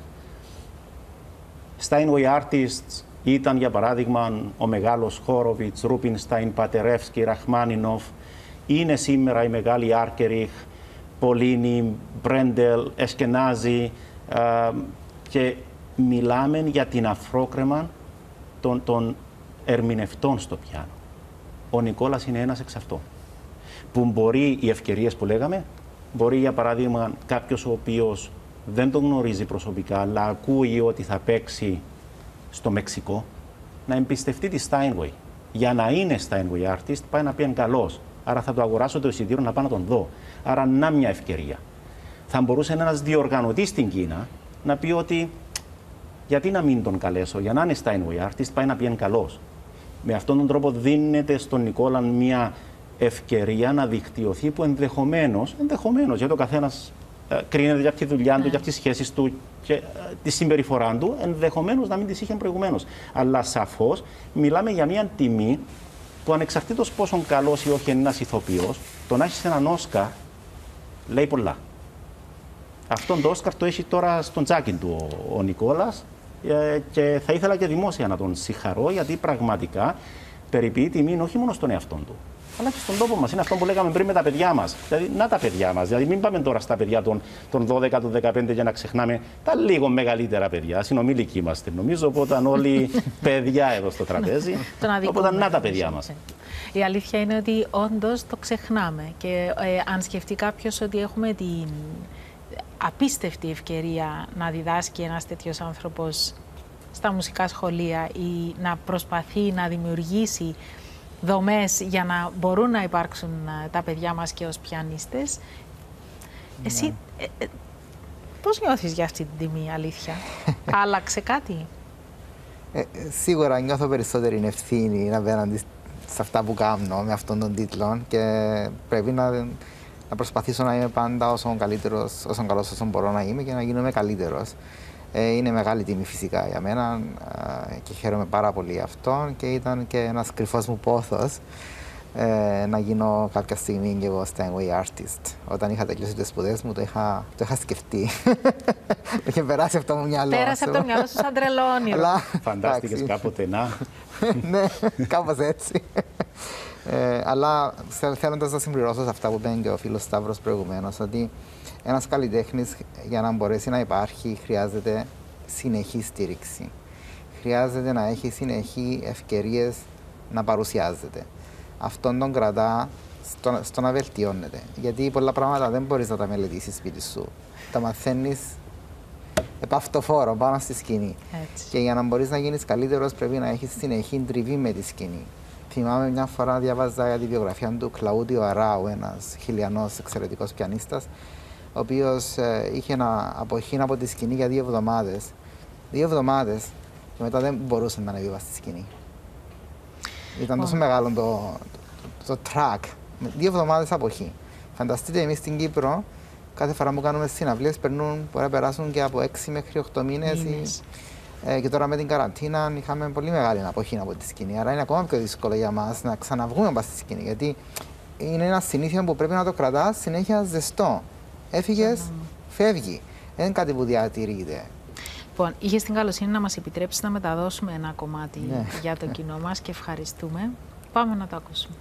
Steinway Artists ήταν για παράδειγμα ο μεγάλος Χόροβιτς, Ρούπινσταϊν, Πατερεύσκι, Ραχμάνινοφ, είναι σήμερα οι μεγάλοι Άρκεριχ, Πολίνι, Μπρέντελ, Εσκενάζη και μιλάμε για την αφρόκρεμα των, των ερμηνευτών στο πιάνο. Ο Νικόλας είναι ένας εξ αυτών. Που μπορεί οι ευκαιρίες που λέγαμε, μπορεί για παράδειγμα κάποιος ο οποίος δεν τον γνωρίζει προσωπικά, αλλά ακούει ότι θα παίξει στο Μεξικό, να εμπιστευτεί τη Steinway. Για να είναι Steinway artist, πάει να πει εν καλός. Άρα θα το αγοράσω το εισιτήριο να πάω να τον δω. Άρα να μια ευκαιρία. Θα μπορούσε ένας διοργανωτής στην Κίνα να πει ότι γιατί να μην τον καλέσω, για να είναι Steinway artist, πάει να πει εν καλός. Με αυτόν τον τρόπο δίνεται στον Νικόλαν μια ευκαιρία να δικτυωθεί που ενδεχομένως, ενδεχομένως, γιατί ο καθένας ε, κρίνεται για τη δουλειά του, για τις σχέσεις του και ε, τη συμπεριφορά του, ενδεχομένως να μην τις είχε προηγουμένως. Αλλά σαφώς μιλάμε για μια τιμή που ανεξαρτήτως πόσο καλός ή όχι είναι ένας ηθοποιός, το να έχεις έναν Όσκαρ λέει πολλά. Αυτόν το Όσκαρ το έχει τώρα στον τσάκι του ο, ο Νικόλας ε, και θα ήθελα και δημόσια να τον συγχαρώ γιατί πραγματικά περιποιεί τιμή όχι μόνο στον εαυτό του, αλλά και στον τόπο μας. Είναι αυτό που λέγαμε πριν με τα παιδιά μας. Δηλαδή, να τα παιδιά μας. Δηλαδή, μην πάμε τώρα στα παιδιά των, των 12, των 15 για να ξεχνάμε τα λίγο μεγαλύτερα παιδιά. Συνομήλικοι είμαστε. Νομίζω ότι ήταν όλοι παιδιά εδώ στο τραπέζι. Οπότε, να τα παιδιά μας. Η αλήθεια είναι ότι όντως το ξεχνάμε. Και ε, αν σκεφτεί κάποιος ότι έχουμε την απίστευτη ευκαιρία να διδάσκει ένας τέτοιος άνθρωπος στα μουσικά σχολεία ή να προσπαθεί να δημιουργήσει δομές για να μπορούν να υπάρξουν ε, τα παιδιά μας και ως πιανίστες. Εσύ ναι. ε, ε, πώς νιώθεις για αυτή την τιμή, αλήθεια; Άλλαξε κάτι; Ε, σίγουρα νιώθω περισσότερη ευθύνη απέναντι σε αυτά που κάνω με αυτόν τον τίτλο και πρέπει να, να προσπαθήσω να είμαι πάντα όσο καλύτερος, όσο καλός όσο μπορώ να είμαι και να γίνομαι καλύτερος. Ε, είναι μεγάλη τιμή φυσικά για μένα ε, και χαίρομαι πάρα πολύ γι' αυτό και ήταν και ένας κρυφός μου πόθος ε, να γίνω κάποια στιγμή και εγώ Steinway Artist. Όταν είχα τελειώσει τις σπουδές μου το είχα, το είχα σκεφτεί. είχε περάσει αυτό μου μυαλό Πέρασε από το μυαλό σου σαν τρελόνι. Φαντάστηκες κάποτε να. ναι, κάπως έτσι. Ε, αλλά θέλοντας να συμπληρώσω σε αυτά που είπε και ο φίλος Σταύρος προηγουμένως, ότι ένας καλλιτέχνης για να μπορέσει να υπάρχει χρειάζεται συνεχή στήριξη. Χρειάζεται να έχει συνεχή ευκαιρίες να παρουσιάζεται. Αυτόν τον κρατά στο, στο να βελτιώνεται. Γιατί πολλά πράγματα δεν μπορείς να τα μελετήσεις σπίτι σου. Τα μαθαίνεις επαυτοφόρο πάνω στη σκηνή. Έτσι. Και για να μπορείς να γίνεις καλύτερος, πρέπει να έχεις συνεχή τριβή με τη σκηνή. Θυμάμαι μια φορά διαβάζα για τη βιογραφία του Κλαούδιο Αράου, ένας χιλιανός εξαιρετικός πιανίστας, ο οποίος ε, είχε ένα αποχή από τη σκηνή για δύο εβδομάδες. Δύο εβδομάδες και μετά δεν μπορούσε να ανεβεί στη σκηνή. Ήταν τόσο μεγάλο το, το, το, track. Δύο εβδομάδες αποχή. Φανταστείτε, εμείς στην Κύπρο, κάθε φορά που κάνουμε συναυλίες, περνούν, μπορεί να περάσουν και από 6 μέχρι 8 μήνες. Ε, και τώρα με την καραντίνα είχαμε πολύ μεγάλη αποχή από τη σκηνή. Άρα είναι ακόμα πιο δύσκολο για μας να ξαναβγούμε από στη σκηνή. Γιατί είναι ένα συνήθεια που πρέπει να το κρατάς συνέχεια ζεστό. Έφυγες, φεύγει. Δεν είναι κάτι που διατηρείται. Λοιπόν, είχες την καλοσύνη να μας επιτρέψεις να μεταδώσουμε ένα κομμάτι ναι. για το κοινό μας και ευχαριστούμε. Πάμε να το ακούσουμε.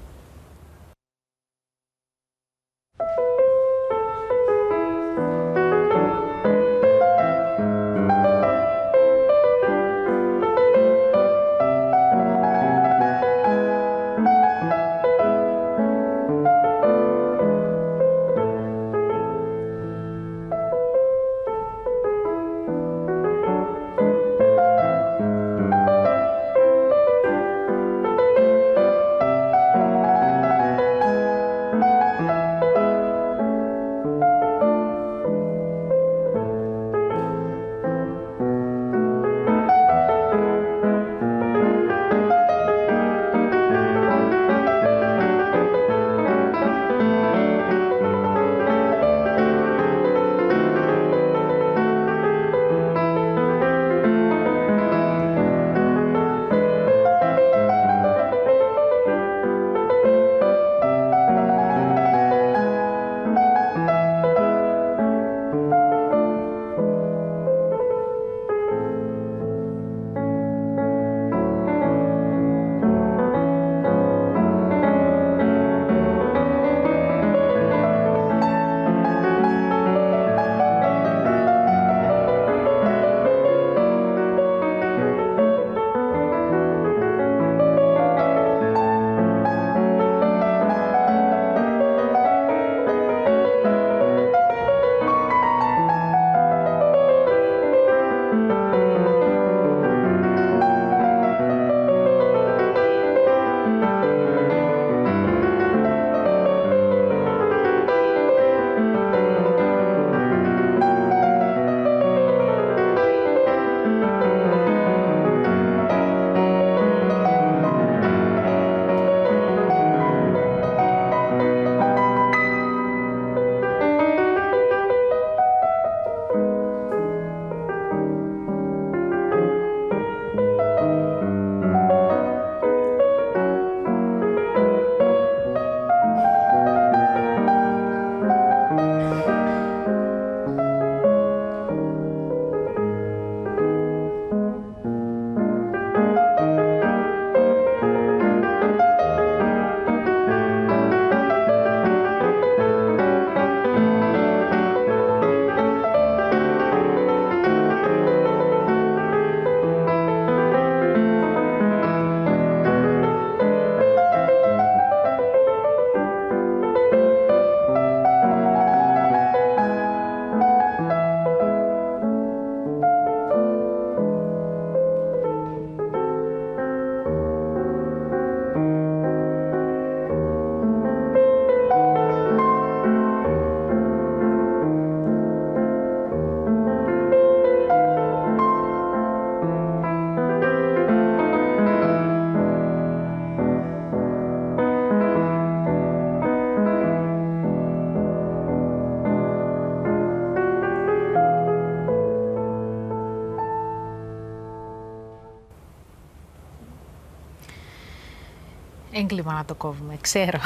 Έγκλημα να το κόβουμε, ξέρω.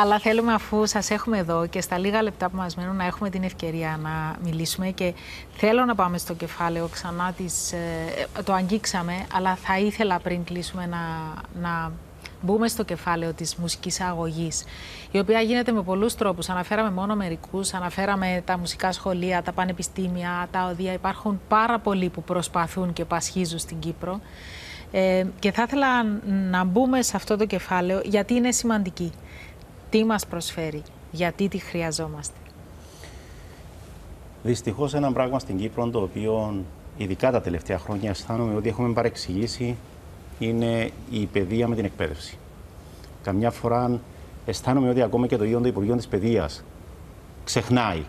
Αλλά θέλουμε αφού σας έχουμε εδώ και στα λίγα λεπτά που μας μένουν να έχουμε την ευκαιρία να μιλήσουμε και θέλω να πάμε στο κεφάλαιο ξανά, της, ε, το αγγίξαμε, αλλά θα ήθελα πριν κλείσουμε να, να μπούμε στο κεφάλαιο της μουσικής αγωγής, η οποία γίνεται με πολλούς τρόπους. Αναφέραμε μόνο μερικούς, αναφέραμε τα μουσικά σχολεία, τα πανεπιστήμια, τα οδεία. Υπάρχουν πάρα πολλοί που προσπαθούν και πασχίζουν στην Κύπρο. Ε, και θα ήθελα να μπούμε σε αυτό το κεφάλαιο γιατί είναι σημαντική. Τι μας προσφέρει, γιατί τη χρειαζόμαστε. Δυστυχώς ένα πράγμα στην Κύπρο το οποίο ειδικά τα τελευταία χρόνια αισθάνομαι ότι έχουμε παρεξηγήσει είναι η παιδεία με την εκπαίδευση. Καμιά φορά αισθάνομαι ότι ακόμα και το ίδιο το Υπουργείο της Παιδείας ξεχνάει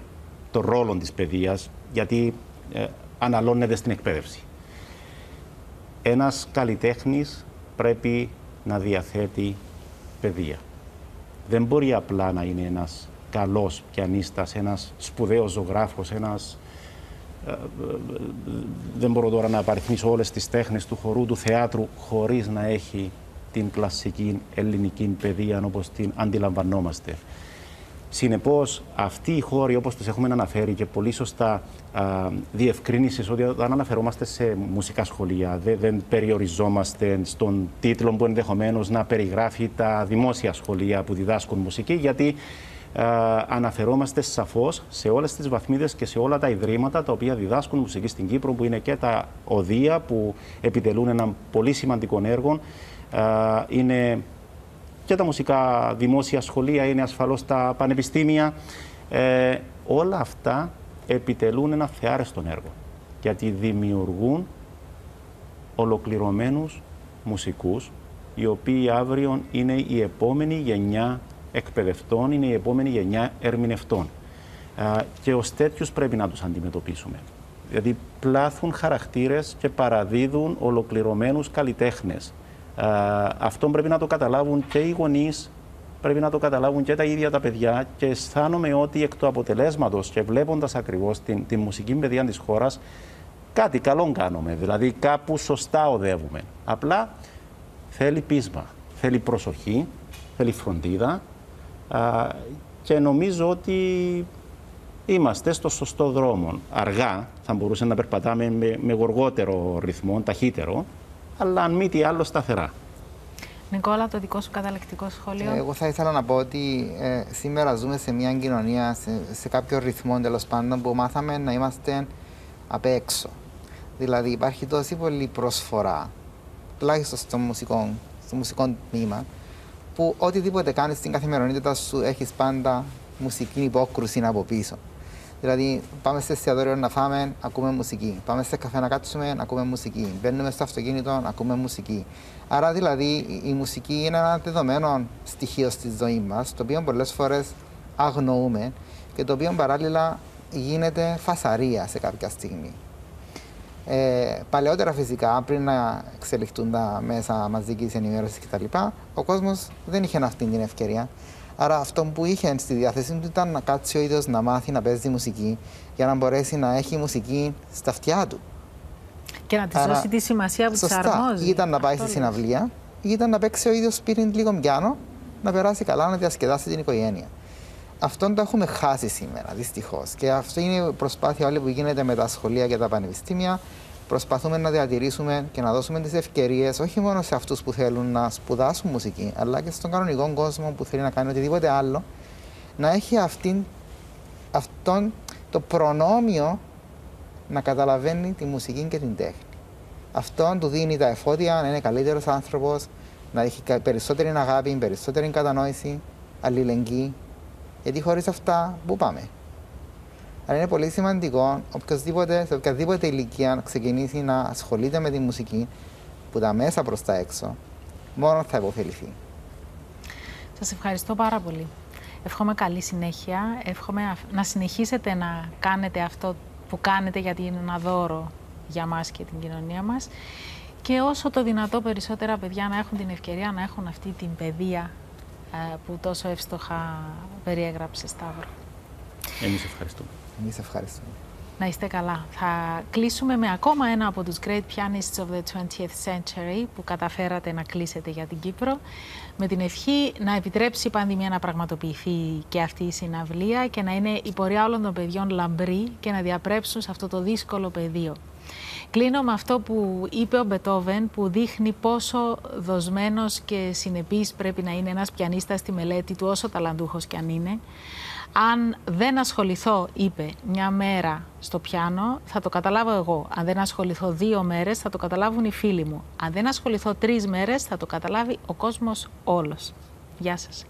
το ρόλο της παιδείας γιατί ε, αναλώνεται στην εκπαίδευση ένας καλλιτέχνης πρέπει να διαθέτει παιδεία. Δεν μπορεί απλά να είναι ένας καλός πιανίστας, ένας σπουδαίος ζωγράφος, ένας... Ε, ε, δεν μπορώ τώρα να απαριθμίσω όλες τις τέχνες του χορού, του θεάτρου, χωρίς να έχει την κλασική ελληνική παιδεία όπως την αντιλαμβανόμαστε. Συνεπώς, αυτοί οι χώροι, όπως του έχουμε αναφέρει και πολύ σωστά διευκρίνησε ότι όταν αναφερόμαστε σε μουσικά σχολεία, δεν, δεν περιοριζόμαστε στον τίτλο που ενδεχομένως να περιγράφει τα δημόσια σχολεία που διδάσκουν μουσική, γιατί αναφερόμαστε σαφώς σε όλες τις βαθμίδες και σε όλα τα ιδρύματα τα οποία διδάσκουν μουσική στην Κύπρο, που είναι και τα οδεία που επιτελούν ένα πολύ σημαντικό έργο. είναι και τα μουσικά δημόσια σχολεία, είναι ασφαλώς τα πανεπιστήμια. Ε, όλα αυτά επιτελούν ένα θεάρεστο έργο, γιατί δημιουργούν ολοκληρωμένους μουσικούς, οι οποίοι αύριο είναι η επόμενη γενιά εκπαιδευτών, είναι η επόμενη γενιά ερμηνευτών. και ως τέτοιους πρέπει να τους αντιμετωπίσουμε. Δηλαδή πλάθουν χαρακτήρες και παραδίδουν ολοκληρωμένους καλλιτέχνες αυτό πρέπει να το καταλάβουν και οι γονείς, πρέπει να το καταλάβουν και τα ίδια τα παιδιά και αισθάνομαι ότι εκ του αποτελέσματος και βλέποντας ακριβώς την, την μουσική παιδεία της χώρας, κάτι καλό κάνουμε. Δηλαδή κάπου σωστά οδεύουμε. Απλά θέλει πείσμα, θέλει προσοχή, θέλει φροντίδα και νομίζω ότι είμαστε στο σωστό δρόμο. Αργά θα μπορούσε να περπατάμε με, με γοργότερο ρυθμό, ταχύτερο, αλλά αν μη τι άλλο σταθερά. Νικόλα, το δικό σου καταλεκτικό σχόλιο; Ε, εγώ θα ήθελα να πω ότι ε, σήμερα ζούμε σε μια κοινωνία, σε, σε κάποιο ρυθμό τέλος πάντων, που μάθαμε να είμαστε απ' έξω. Δηλαδή υπάρχει τόση πολύ προσφορά, τουλάχιστον στο μουσικό, στο μουσικό τμήμα, που οτιδήποτε κάνεις στην καθημερινότητα σου έχεις πάντα μουσική υπόκρουση από πίσω. Δηλαδή, πάμε σε εστιατόριο να φάμε, ακούμε μουσική. Πάμε σε καφέ να κάτσουμε, ακούμε μουσική. Μπαίνουμε στο αυτοκίνητο, ακούμε μουσική. Άρα, δηλαδή, η μουσική είναι ένα δεδομένο στοιχείο στη ζωή μας, το οποίο πολλές φορές αγνοούμε και το οποίο παράλληλα γίνεται φασαρία σε κάποια στιγμή. Ε, παλαιότερα φυσικά, πριν να εξελιχθούν τα μέσα μαζικής ενημέρωσης κτλ., ο κόσμος δεν είχε αυτή την ευκαιρία. Άρα αυτό που είχε στη διάθεσή του ήταν να κάτσει ο ίδιος να μάθει να παίζει μουσική για να μπορέσει να έχει μουσική στα αυτιά του. Και να της δώσει τη σημασία που της αρμόζει. Ήταν να πάει στη συναυλία, ή ήταν να παίξει ο ίδιος σπίτι λίγο πιάνο, να περάσει καλά, να διασκεδάσει την οικογένεια. Αυτό το έχουμε χάσει σήμερα, δυστυχώς. Και αυτή είναι η προσπάθεια όλη που γίνεται με τα σχολεία και τα πανεπιστήμια προσπαθούμε να διατηρήσουμε και να δώσουμε τις ευκαιρίες όχι μόνο σε αυτούς που θέλουν να σπουδάσουν μουσική, αλλά και στον κανονικό κόσμο που θέλει να κάνει οτιδήποτε άλλο, να έχει αυτήν, αυτόν το προνόμιο να καταλαβαίνει τη μουσική και την τέχνη. Αυτό του δίνει τα εφόδια να είναι καλύτερος άνθρωπος, να έχει περισσότερη αγάπη, περισσότερη κατανόηση, αλληλεγγύη. Γιατί χωρίς αυτά, πού πάμε; Αλλά είναι πολύ σημαντικό οποιοδήποτε, σε οποιαδήποτε ηλικία να ξεκινήσει να ασχολείται με τη μουσική που τα μέσα προς τα έξω, μόνο θα υποφεληθεί. Σας ευχαριστώ πάρα πολύ. Εύχομαι καλή συνέχεια. Εύχομαι να συνεχίσετε να κάνετε αυτό που κάνετε γιατί είναι ένα δώρο για μας και την κοινωνία μας και όσο το δυνατό περισσότερα παιδιά να έχουν την ευκαιρία να έχουν αυτή την παιδεία ε, που τόσο εύστοχα περιέγραψε Σταύρο. Εμείς ευχαριστούμε. Εμείς ευχαριστούμε. Να είστε καλά. Θα κλείσουμε με ακόμα ένα από τους great pianists of the 20th century που καταφέρατε να κλείσετε για την Κύπρο. Με την ευχή να επιτρέψει η πανδημία να πραγματοποιηθεί και αυτή η συναυλία και να είναι η πορεία όλων των παιδιών λαμπρή και να διαπρέψουν σε αυτό το δύσκολο πεδίο. Κλείνω με αυτό που είπε ο Μπετόβεν που δείχνει πόσο δοσμένος και συνεπής πρέπει να είναι ένας πιανίστας στη μελέτη του όσο ταλαντούχος κι αν είναι. Αν δεν ασχοληθώ, είπε, μια μέρα στο πιάνο, θα το καταλάβω εγώ. Αν δεν ασχοληθώ δύο μέρες, θα το καταλάβουν οι φίλοι μου. Αν δεν ασχοληθώ τρεις μέρες, θα το καταλάβει ο κόσμος όλος. Γεια σας.